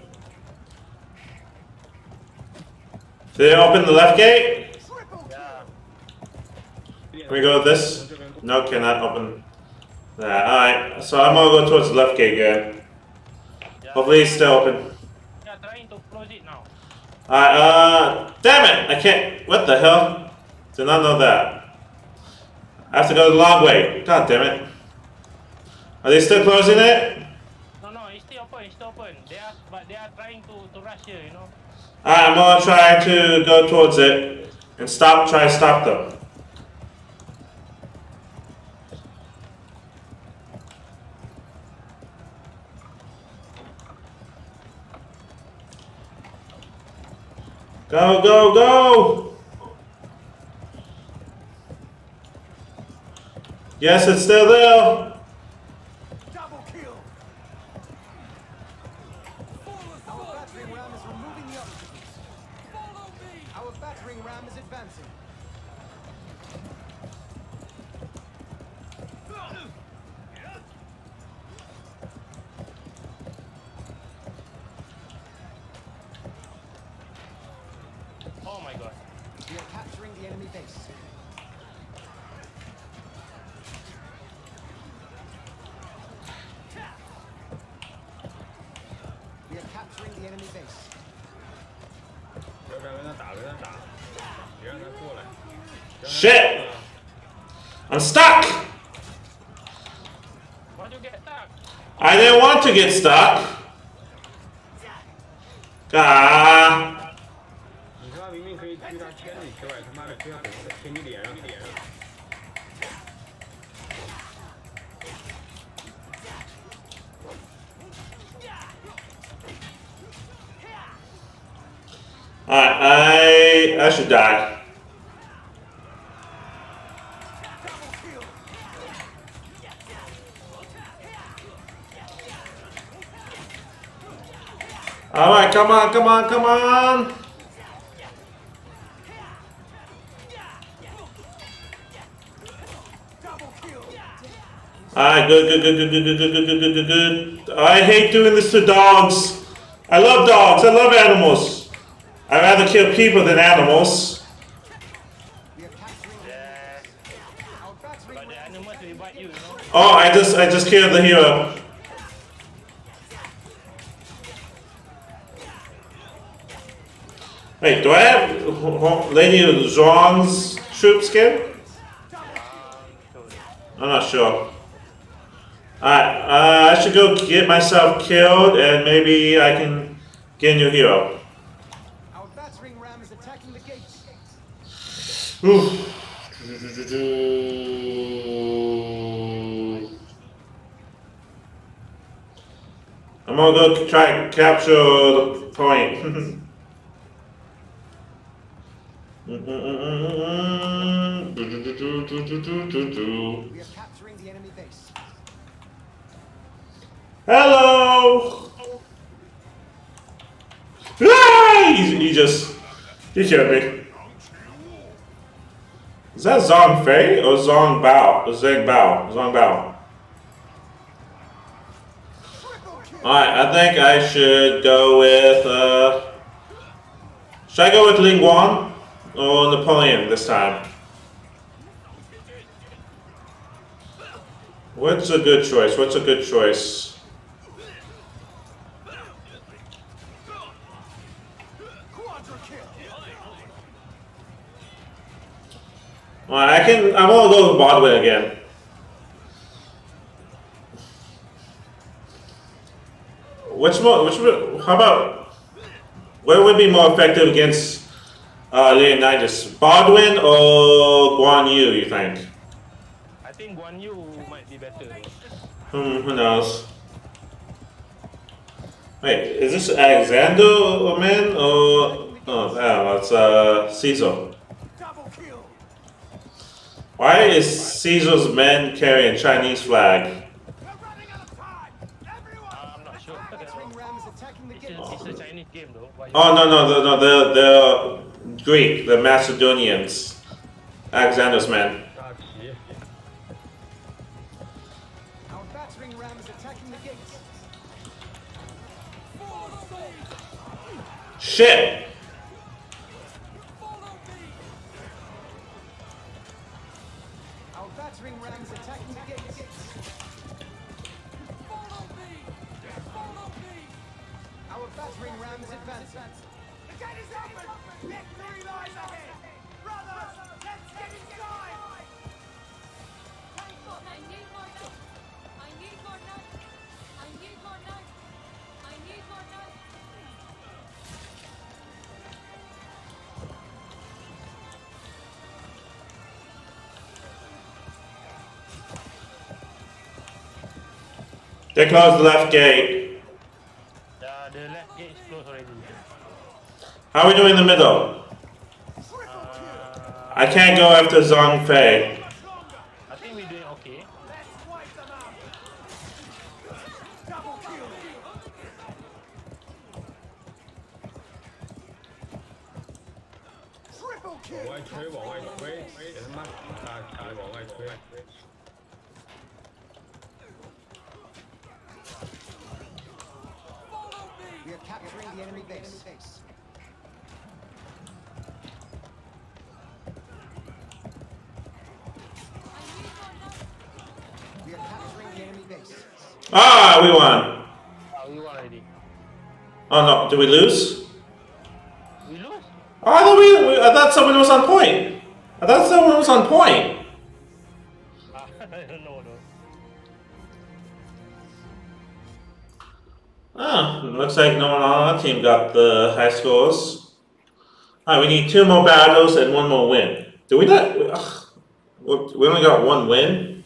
Did they open the left gate? Can we go with this? No, cannot open that. Alright, so I'm gonna go towards the left gate again. Hopefully it's still open. They trying to close it now. Alright, uh, damn it! I can't. What the hell? Did not know that. I have to go the long way. God damn it. Are they still closing it? No, no, it's still open, it's still open. They are, but they are trying to, to rush here, you know. I'm gonna try to go towards it and stop, try to stop them. Go, go, go! Yes, it's still there. I'm stuck! Why'd you get stuck? I didn't want to get stuck. Ah. Alright, I I should die. All right, come on, come on, come on. All right, good, good, good, good, good, good, good, good, good, good, good. I hate doing this to dogs. I love dogs. I love animals. I'd rather kill people than animals. We are capturing Yeah. our battering But the ram. animals will bite you, you know. Oh, I just I just killed the hero. Wait, do I have Lady Zhuang's troop skin? I'm not sure. Alright, uh, I should go get myself killed and maybe I can get a new hero. Our battering ram is attacking the. I'm gonna go try and capture the point. We are capturing the enemy base. Hello! Ah! He, just. He killed me. Is that Zhang Fei or Zong Bao? Or Bao? Zong Bao. Alright, I think I should go with. Uh, should I go with Li Guang or Napoleon this time? What's a good choice? What's a good choice? Well, I can. I'm gonna go with Baldwin again. Which more? Which? How about? What would be more effective against uh, Leonidas? Baldwin or Guan Yu? You think? I think Guan Yu might be better. Hmm, who knows? Wait, is this Alexander or man or? Oh, no, it's uh Caesar. Why is Caesar's men carrying Chinese flag? We're running out of time. Everyone. I'm not sure. Battering ram is attacking the It's gates. a, it's a Chinese game though. Why you- Oh no no no no the the Greek the Macedonians Alexander's men. Shit. They closed the left gate. The left gate is closed already. How are we doing in the middle? I can't go after Zhang Fei. We need two more battles and one more win. Do we not? Ugh, we only got one win.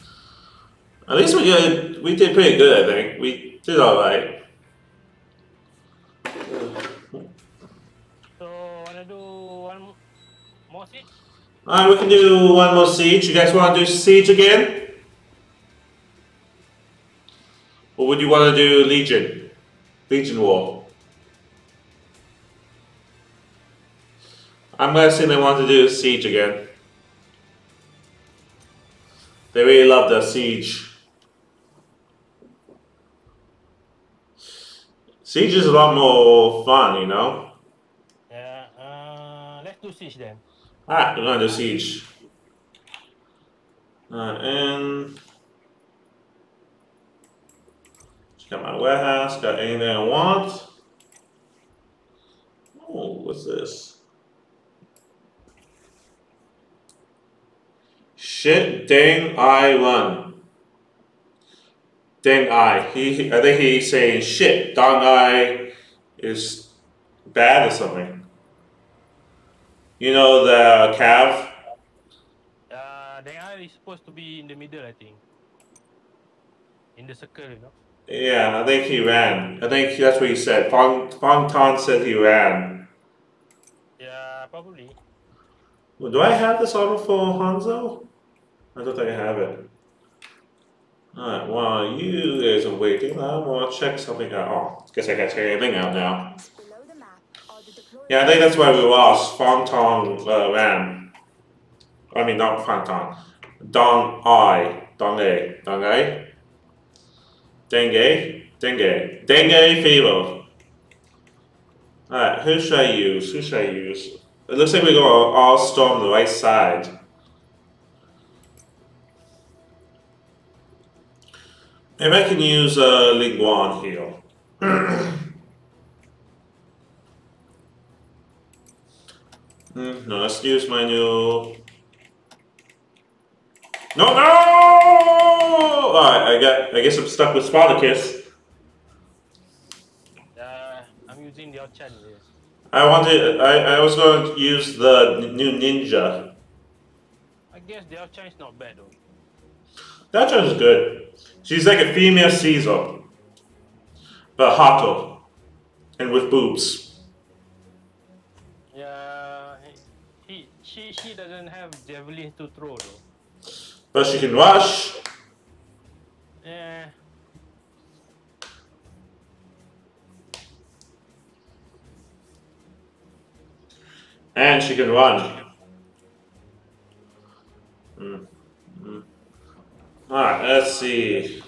At least we did. We did pretty good, I think. We did all right. So wanna do one more siege? Alright, we can do one more siege. You guys want to do siege again? Or would you want to do Legion? Legion War. I'm guessing they want to do siege again. They really love the siege. Siege is a lot more fun, you know. Yeah. Uh, let's do siege then. Alright, we're gonna do siege. Uh, and just got my warehouse. Got anything I want? Oh, what's this? Shit, dang, I run. Dang, I. He, I think he's saying shit. Dang, I is bad or something. You know the calf? Uh, the eye is supposed to be in the middle, I think. In the circle, you know. Yeah, I think he ran. I think that's what he said. Fong, Fong Tan said he ran. Yeah, probably. Well, do I have this auto for Hanzo? I think I have it. Alright, while you guys are waiting, I to check something out. Oh, guess I can't check anything out now. Yeah, I think that's why we lost. Fong Tong uh, ran. I mean, not Fong Tong. Dong I. Dong A. Dong A? Dengue? Dengue. Dengue fever. Alright, who should I use? Who should I use? It looks like we go all storm the right side. Maybe I can use uh, Li Guang here. Hmm, no, let's use my new. No, no! Alright, I got. I guess I'm stuck with Spartacus. Uh, I'm using the Chan here. I wanted. I, I was going to use the new ninja. I guess the Chan is not bad though. That one's good. She's like a female Caesar, but hotter and with boobs. Yeah, he, he, she, she doesn't have javelin to throw though. But she can rush. Yeah, And she can run. Mm, mm. Alright, let's see.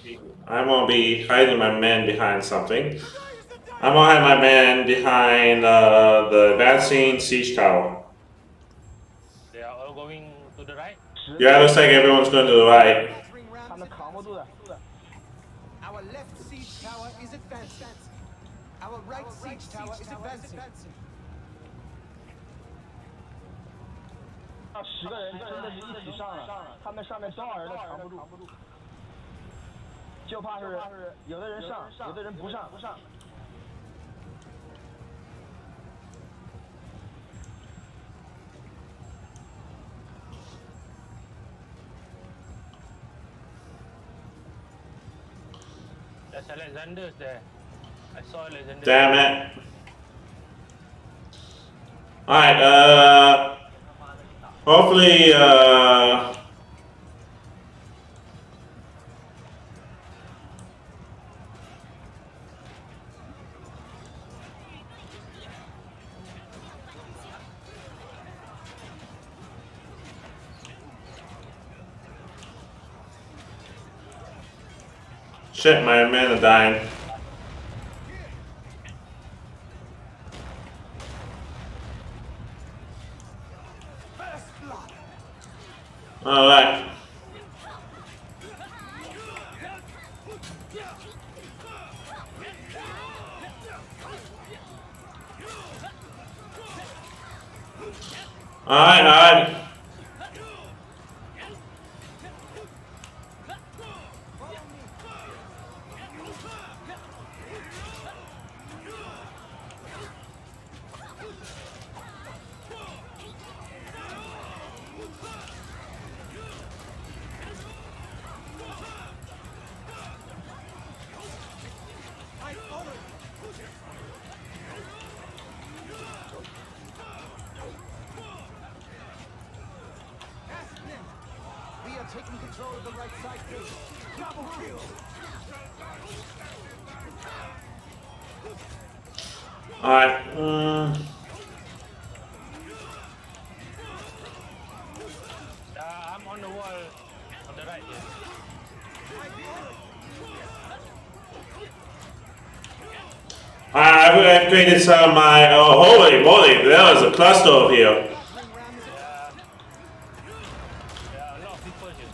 I'm gonna be hiding my man behind something. I'm gonna hide my man behind uh, the advancing siege tower. they are all going to the right. Yeah, looks like everyone's going to the right. Battering rams 他们扛不住的。 Our left siege tower is advancing. Our right siege tower is advancing. 那十个人真的是一起上了，他们上面多少人都扛不住， 住。就怕是有的人上，有的人不上。不上。 There's Alexander's there. I saw Alexander. Damn it. Alright, uh. Hopefully, uh. Shit, my men are Of my. Oh, holy moly, there was a cluster over here. Battering ram is There are a lot of people here.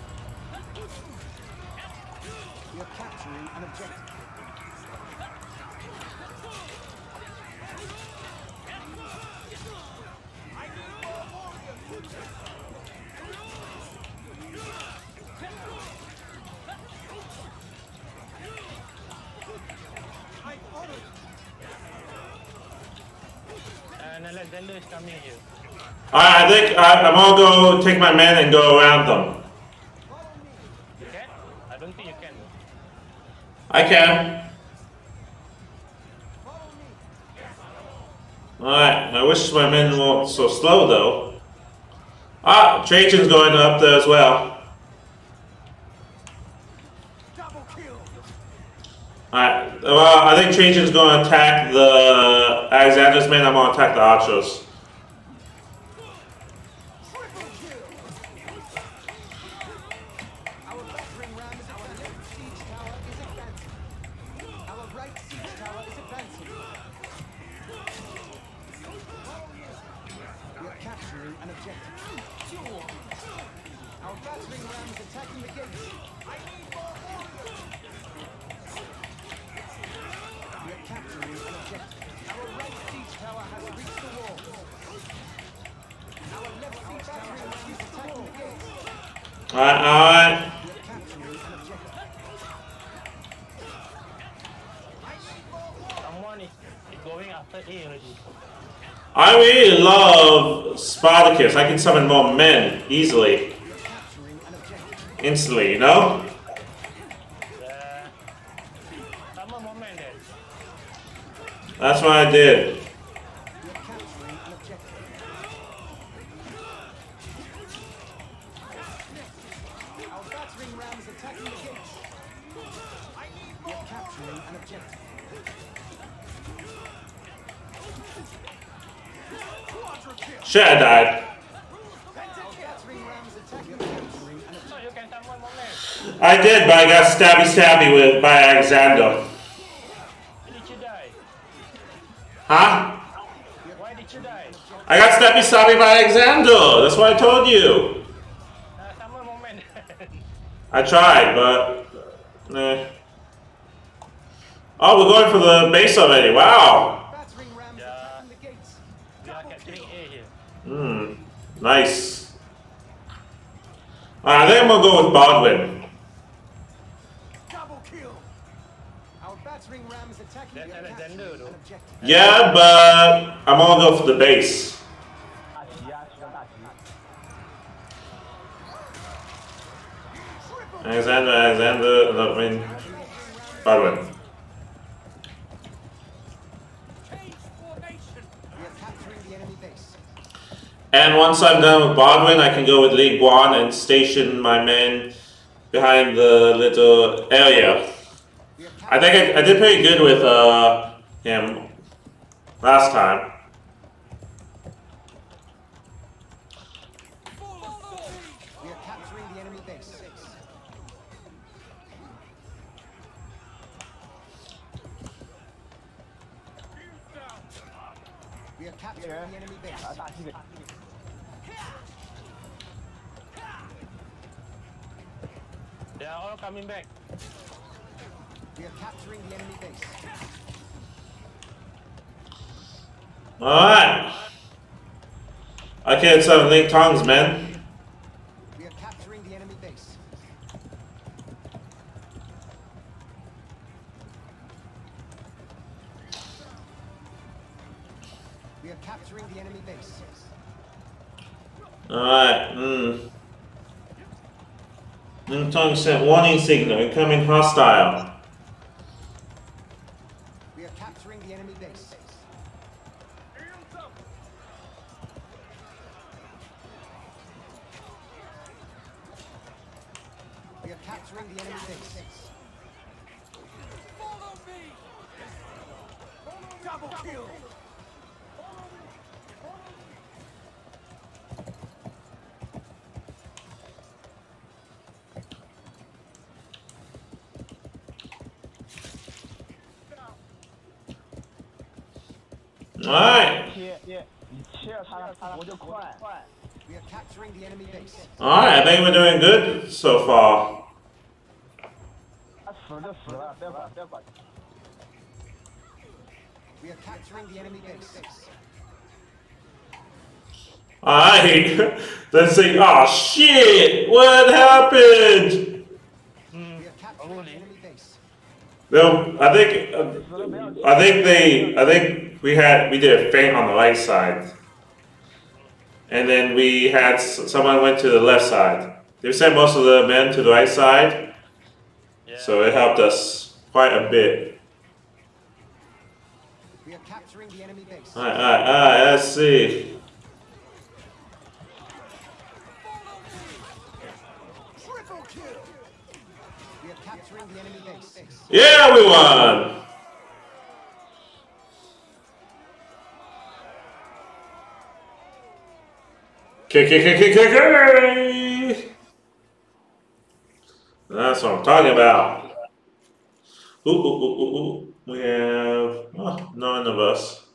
We are capturing an objective. and Alexander is coming here. I, I think I, I'm gonna go take my men and go around them. You can? I don't think you can. I can. Alright, I wish my men weren't so slow though. Ah, Trajan's going up there as well. Alright, well, I think Trajan's going to attack the Alexander's men, I'm going to attack the archers. Triple kill. Our battering rams, our left siege tower is advancing. Our right siege tower is advancing. We are capturing an objective. Our battering rams attacking the gates. I need more warriors. We are capturing an objective. Our right siege tower has reached the wall. Our left siege tower is attacking the gates. Alright, alright. We are capturing an objective. Someone is, is going after A already. I really love I can summon more men easily, instantly, you know? That's what I did. We are capturing an objective. Our battering rams attacking the gates. We are capturing an objective. Quadra kill. Shit, I died. Our battering rams attacking capturing an objective. So you can summon moment. I did, but I got stabby stabby with by Alexander. Huh? Why did you die? I got stabby stabby by Alexander. That's what I told you. I tried, but eh. Oh, we're going for the base already. Wow. Hmm. Nice. Alright, I think I'm gonna go with Baldwin. Yeah, but I'm gonna go for the base. Alexander, Alexander, Lovin, Baldwin. And once I'm done with Baldwin, I can go with Li Guang and station my men behind the little area. I think I, I did pretty good with uh, him last time. We are capturing the enemy base. They are all coming back. We are capturing the enemy base. Alright. I can't some Ling Tongs, man. We are capturing the enemy base. We are capturing the enemy base. Alright, hmm. Ling Tong sent warning signal, incoming hostile. Alright, I think we're doing good so far. We are capturing the enemy base. Alright, let's see. Oh shit! What happened? No, I think, I think they, I think we had, we did a faint on the right side and then we had someone went to the left side. They sent most of the men to the right side, Yeah. so it helped us quite a bit. We are capturing the enemy base. Alright, alright, alright, let's see. Triple kill. We are capturing the enemy base. Yeah, we won! Kick! That's what I'm talking about. Ooh, ooh, ooh, ooh, ooh. We have oh, none of us.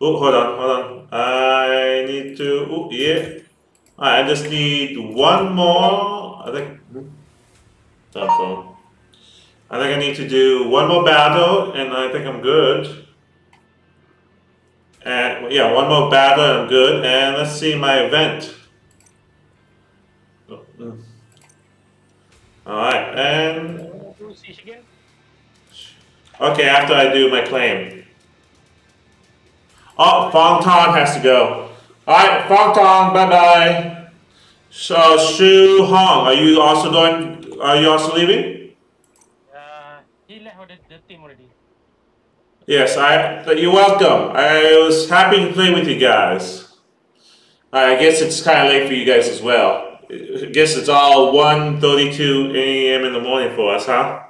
Oh, hold on, hold on. I need to. Oh, yeah. I just need one more. I think. hmm. Telephone. I think I need to do one more battle, and I think I'm good. And yeah, one more battle, and I'm good. And let's see my event. Oh, mm. All right, and okay, after I do my claim. Oh, Fong Tong has to go. All right, Fong Tong, bye bye. So Shu Hong, are you also going? Are you also leaving? Uh, he left the, the team already. Yes, I. You're welcome. I was happy to play with you guys. I guess it's kind of late for you guys as well. I guess it's all 1.32 a.m. in the morning for us, huh?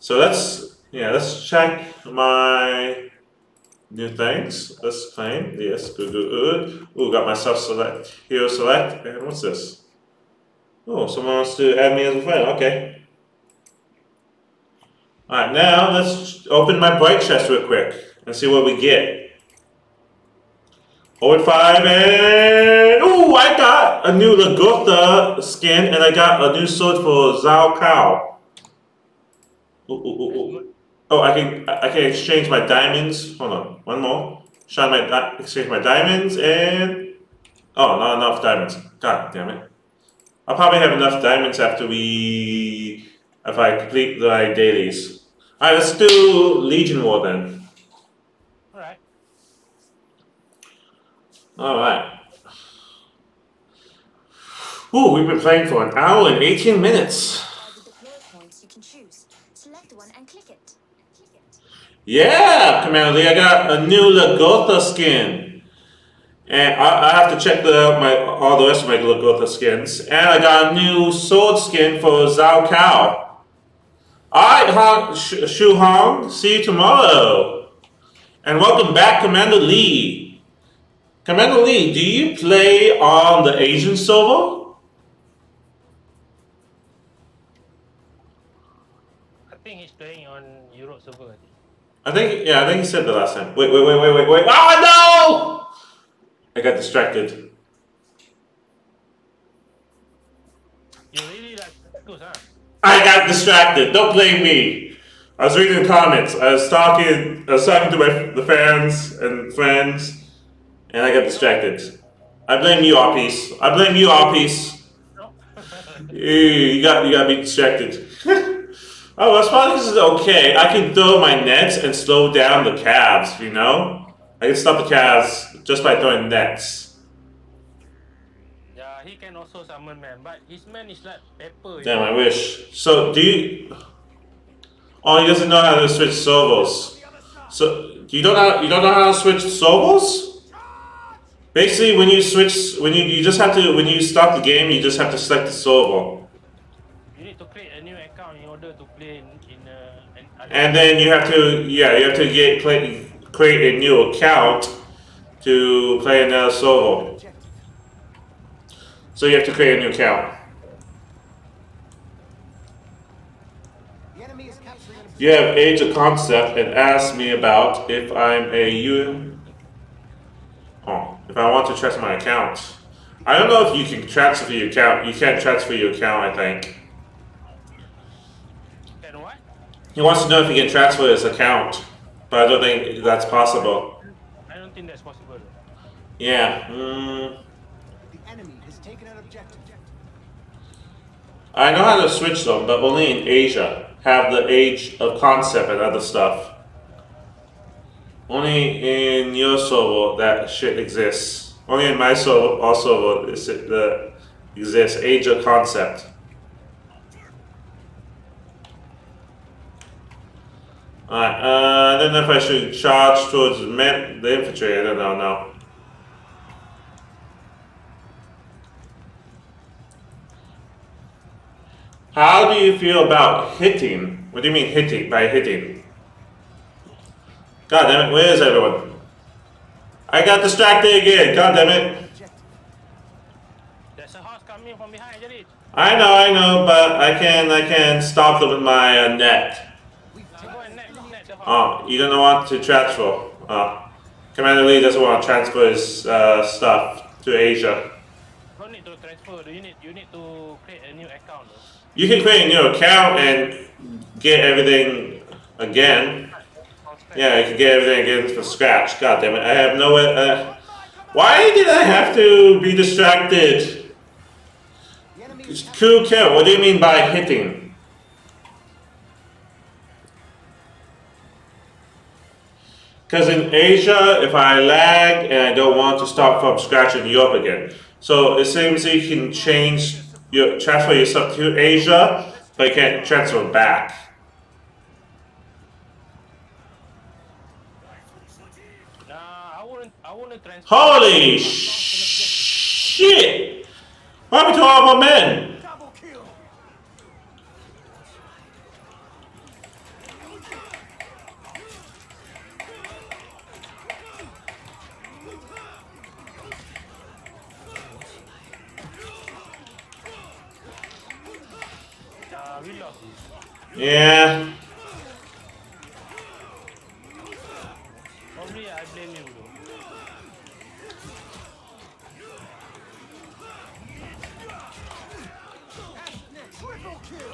So let's yeah, let's check my new things. Let's claim. Yes, good. Ooh, got myself select hero select. And what's this? Oh, someone wants to add me as a friend. Okay. Alright, now let's open my bright chest real quick and see what we get. Forward five and ooh, I got a new Lagertha skin and I got a new sword for Zhao Kao. Ooh, ooh, ooh. Oh, I can I can exchange my diamonds. Hold on, one more. Shine my exchange my diamonds and oh, not enough diamonds. God damn it! I'll probably have enough diamonds after we if I complete my dailies. Alright, let's do Legion War then. Alright. Alright. Ooh, we've been playing for an hour and 18 minutes. Are the deploy points you can choose. Select one and click it. Click it. Yeah, Commander Lee, I got a new Lagertha skin. And I, I have to check the my all the rest of my Lagertha skins. And I got a new sword skin for Zhao Kao. Alright, Hong, Sh- Shu Hong, see you tomorrow. And welcome back, Commander Lee. Commander Lee, do you play on the Asian server? I think he's playing on Europe server. I think. I think, yeah, I think he said the last time. Wait, wait, wait, wait, wait, wait. Oh, no! I got distracted. You really like Marcus, huh? I got distracted. Don't blame me. I was reading the comments. I was talking. I was talking to my the fans and friends, and I got distracted. I blame you, Arpiece. I blame you, Arpiece. You, got you got me distracted. oh, Spartacus is okay. I can throw my nets and slow down the calves. You know, I can stop the calves just by throwing nets. He can also summon man, but his man is like pepper. Damn. I wish. So, do you? Oh, he doesn't know how to switch servos. So, you don't know, you don't know how to switch servos? Basically, when you switch, when you you just have to when you start the game, you just have to select the servo, You need to create a new account in order to play in, in uh, an and then you have to yeah you have to get play, create a new account to play another servo. So you have to create a new account. The enemy is capturing an objective. You have Age of Concept and asked me about if I'm a U. Oh, if I want to transfer my account. I don't know if you can transfer your account. You can't transfer your account, I think. He wants to know if he can transfer his account, but I don't think that's possible. I don't think that's possible. Yeah. Mm, I know how to switch them, but only in Asia. have the age of concept and other stuff. Only in your server that shit exists. Only in my server also is it the exists age of concept. Alright, uh, I don't know if I should charge towards the, infantry. I don't know. No. How do you feel about hitting? What do you mean hitting by hitting? God damn it, where is everyone? I got distracted again, god damn it. There's a horse coming from behind. I know, I know, but I can I can stop them with my uh, net. Go and net, net the horse. Oh, you don't want to transfer. Uh, Commander Lee doesn't want to transfer his uh, stuff to Asia. No need to transfer. You need you need to create a new account. You can create a new account and get everything again. Yeah, I can get everything again from scratch. God damn it, I have no. Uh, why did I have to be distracted? Enemy kill. What do you mean by hitting? Because in Asia, if I lag and I don't want to start from scratch in Europe again, so it seems you can change your transfer yourself to Asia, but you can't transfer back. Holy shit! What happened to all my men? Double kill. Nah, we lost. Yeah. Probably I blame you though.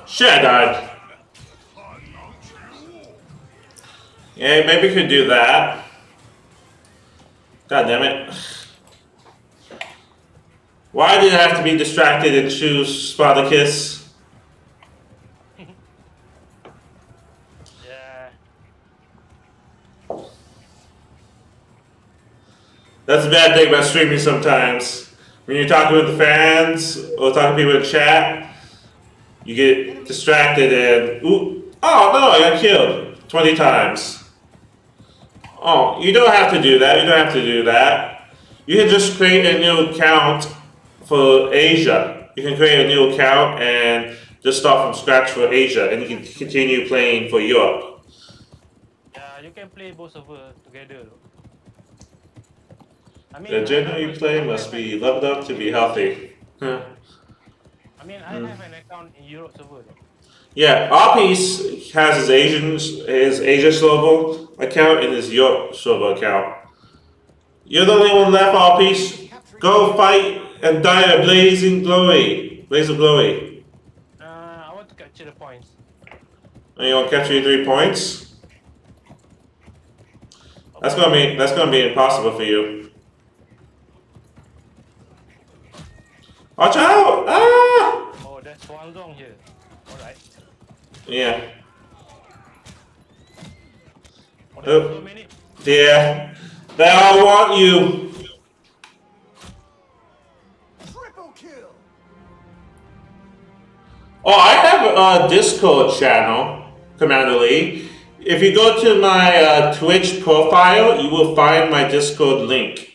Shit, I died. Yeah, maybe we could do that. God damn it. Why did I have to be distracted and choose Spartacus? Yeah. That's a bad thing about streaming sometimes. When you're talking with the fans or talking to people in chat, you get distracted and ooh, oh no, I got killed 20 times. Oh, you don't have to do that. You don't have to do that. You can just create a new account for Asia. You can create a new account and just start from scratch for Asia, and you can continue playing for Europe. Yeah, you can play both server uh, together. Though. I mean, The I gender you play must be an- leveled up to be healthy. Huh. I mean, I have an account in Europe server. Though. Yeah, Arpiece has his Asian his Asia server account and his Europe server account. You're the only one left, Arpiece. Go fight and die a blazing glory. Blaze of glory. Uh, I want to capture the points. And you want to capture your three points? That's gonna be that's gonna be impossible for you. Watch out! Ah! Oh, that's Wang Zong here. Alright. Yeah. Oh, there's so many. Yeah. They all want you. Triple kill. Oh, I have a Discord channel, Commander Lee. If you go to my uh, Twitch profile, you will find my Discord link.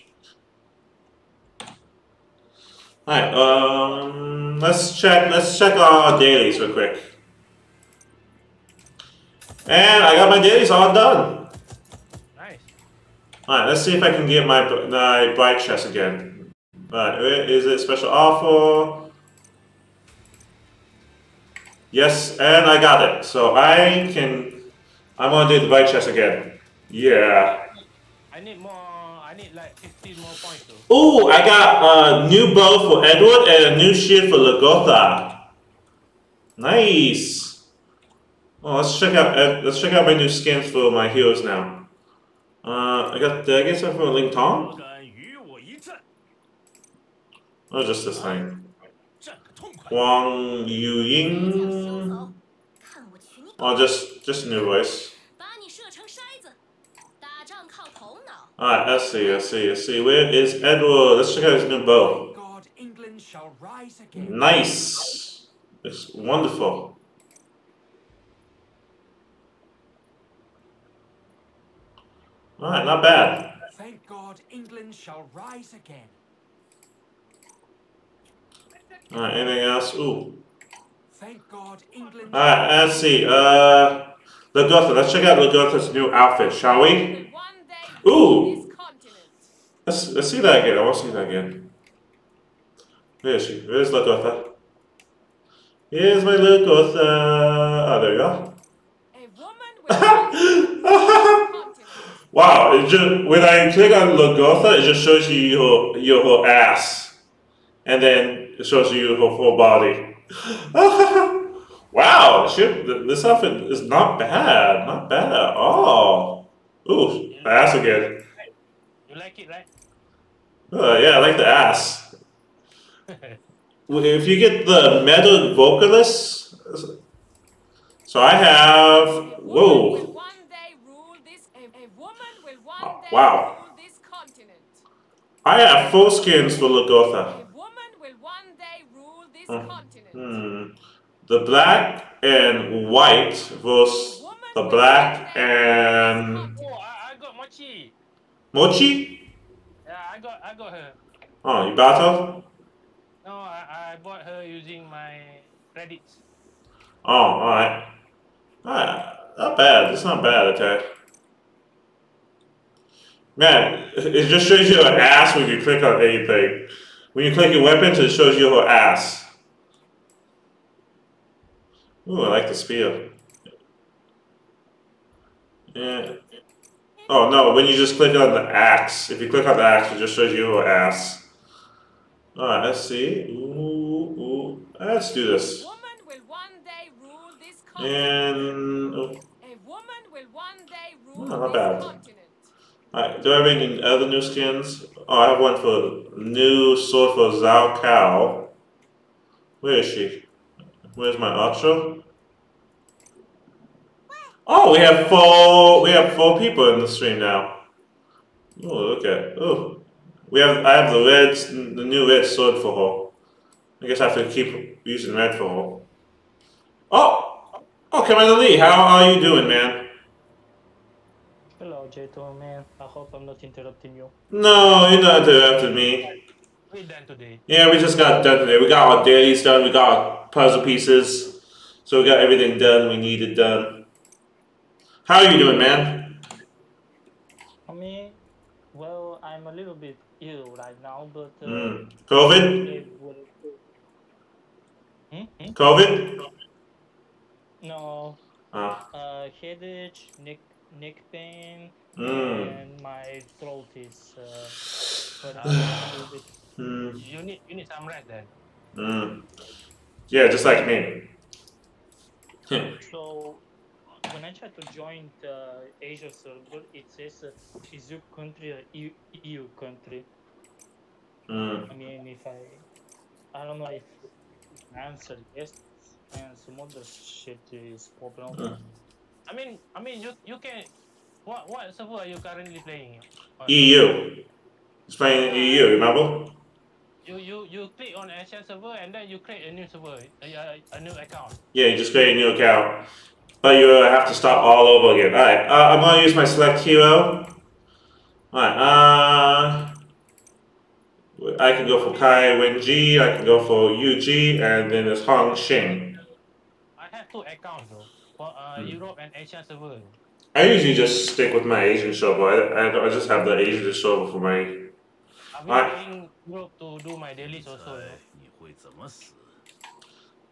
Alright, um, let's check, let's check our dailies real quick. And I got my dailies all done. Nice. Alright, let's see if I can get my, my bright chest again. Alright, is it special offer? Yes, and I got it. So I can, I'm gonna do the bright chest again. Yeah. I need more. Oh, I got a new bow for Edward and a new shield for Lagertha. Nice. Oh, let's check out uh, let's check out my new skins for my heroes now. Uh, I got did I get something for Ling Tong? Oh, just this thing. Wang Yuying. Oh, just just a new voice. Alright, let's see, let's see, let's see. Where is Edward? Let's check out his new bow. God, England shall rise again. Nice. It's wonderful. Alright, not bad. Thank God, England shall rise again. Alright, anything else? Ooh. Thank God, England. Alright, let's see. Uh, Lagertha. Let's check out Lagertha's new outfit, shall we? Will one day Ooh. rule this continent. Let's let's see that again. I want to see that again. Where is she? Where's Lagertha? Here's my Lagertha. Oh, ah, there you go. A woman will rule this continent. Wow! It just when I click on Lagertha, it just shows you your your whole ass, and then it shows you her full body. wow! Th- this outfit is not bad. Not bad at all. Ooh, ass again. You like it, right? Uh, yeah, I like the ass. If you get the metal vocalist, so I have. Will Whoa! one day rule this. A, a woman will one Oh, day wow. rule this continent. I have full skins for Lagertha. A woman will one day rule this Uh, continent. Hmm. The black and white versus the black and I, I got Mochi. mochi. Yeah, I got I got her. Oh, you bought her? No, I, I bought her using my credits. Oh, all right. Alright, not bad. It's not bad attack. Man, it just shows you her ass when you click on anything. When you click your weapons, it shows you her ass. Ooh, I like the spear. Yeah. Oh no, when you just click on the axe. If you click on the axe, it just shows you ass. Alright, let's see. Ooh, ooh. Let's do this. Woman will one day rule this. And oh, A woman will one day rule Oh, not this bad. alright, do I have any other new skins? Oh, I have one for new sword for Zhao Kao. Where is she? Where's my outro? Oh, we have four. We have four people in the stream now. Oh, look at. Oh, we have. I have the red, the new red sword for her. I guess I have to keep using red for her. Oh, oh, Commander Lee, how are you doing, man? Hello, J2 man. I hope I'm not interrupting you. No, you're not interrupting me. We done today. Yeah, we just got done today. We got our dailies done. We got our puzzle pieces. So we got everything done we needed done. How are you doing, man? Mean, well, I'm a little bit ill right now, but uh, Mm. COVID? Hmm? Hmm? COVID? No, Ah. uh, headache, neck, neck pain, Mm. and my throat is. Uh, but I'm a little bit. Mm. You need you need some rest then. Mm. Yeah, just like me. So, when I try to join the Asia server, it says uh, is your country a EU, EU country? Mm. I mean, if I, I don't know if I answer yes, and some other shit is problem. Mm. I mean I mean you you can what what server are you currently playing? EU. It's playing EU, remember? You you you click on Asian server and then you create a new server, a, a, a new account. Yeah, you just create a new account. But you have to start all over again. Alright, uh, I'm going to use my select hero. Alright, uh, I can go for Cai Wenji, I can go for Yuji, and then there's Hong Xing. I have two accounts though, for uh, hmm. Europe and Asian server. I usually just stick with my Asian server. I, I, I just have the Asian server for my. I'm using Europe to do my dailies also.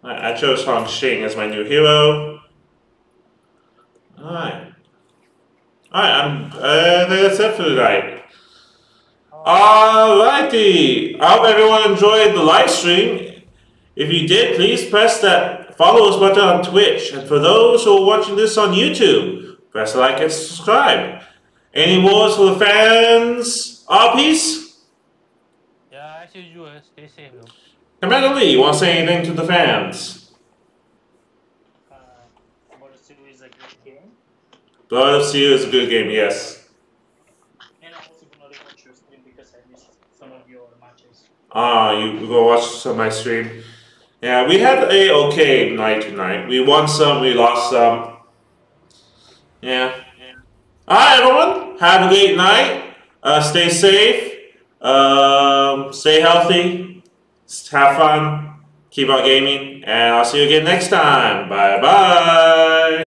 I chose Hong Xing as my new hero. Alright. Alright, I'm, uh, I think that's it for tonight. Alrighty. I hope everyone enjoyed the live stream. If you did, please press that follow us button on Twitch. And for those who are watching this on YouTube, press like and subscribe. Any words for the fans? Our piece? Yeah, I as usual, stay safe. Commander Lee, you want to say anything to the fans? Uh, I want to say Of Steel is a good game, yes. And I'm also gonna your stream because I missed some of your matches. Ah, you go watch some of my stream. Yeah, we had a okay night tonight. We won some, we lost some. Yeah. Alright everyone, have a great night. Uh, stay safe. Um, stay healthy. Have fun. Keep on gaming. And I'll see you again next time. Bye bye.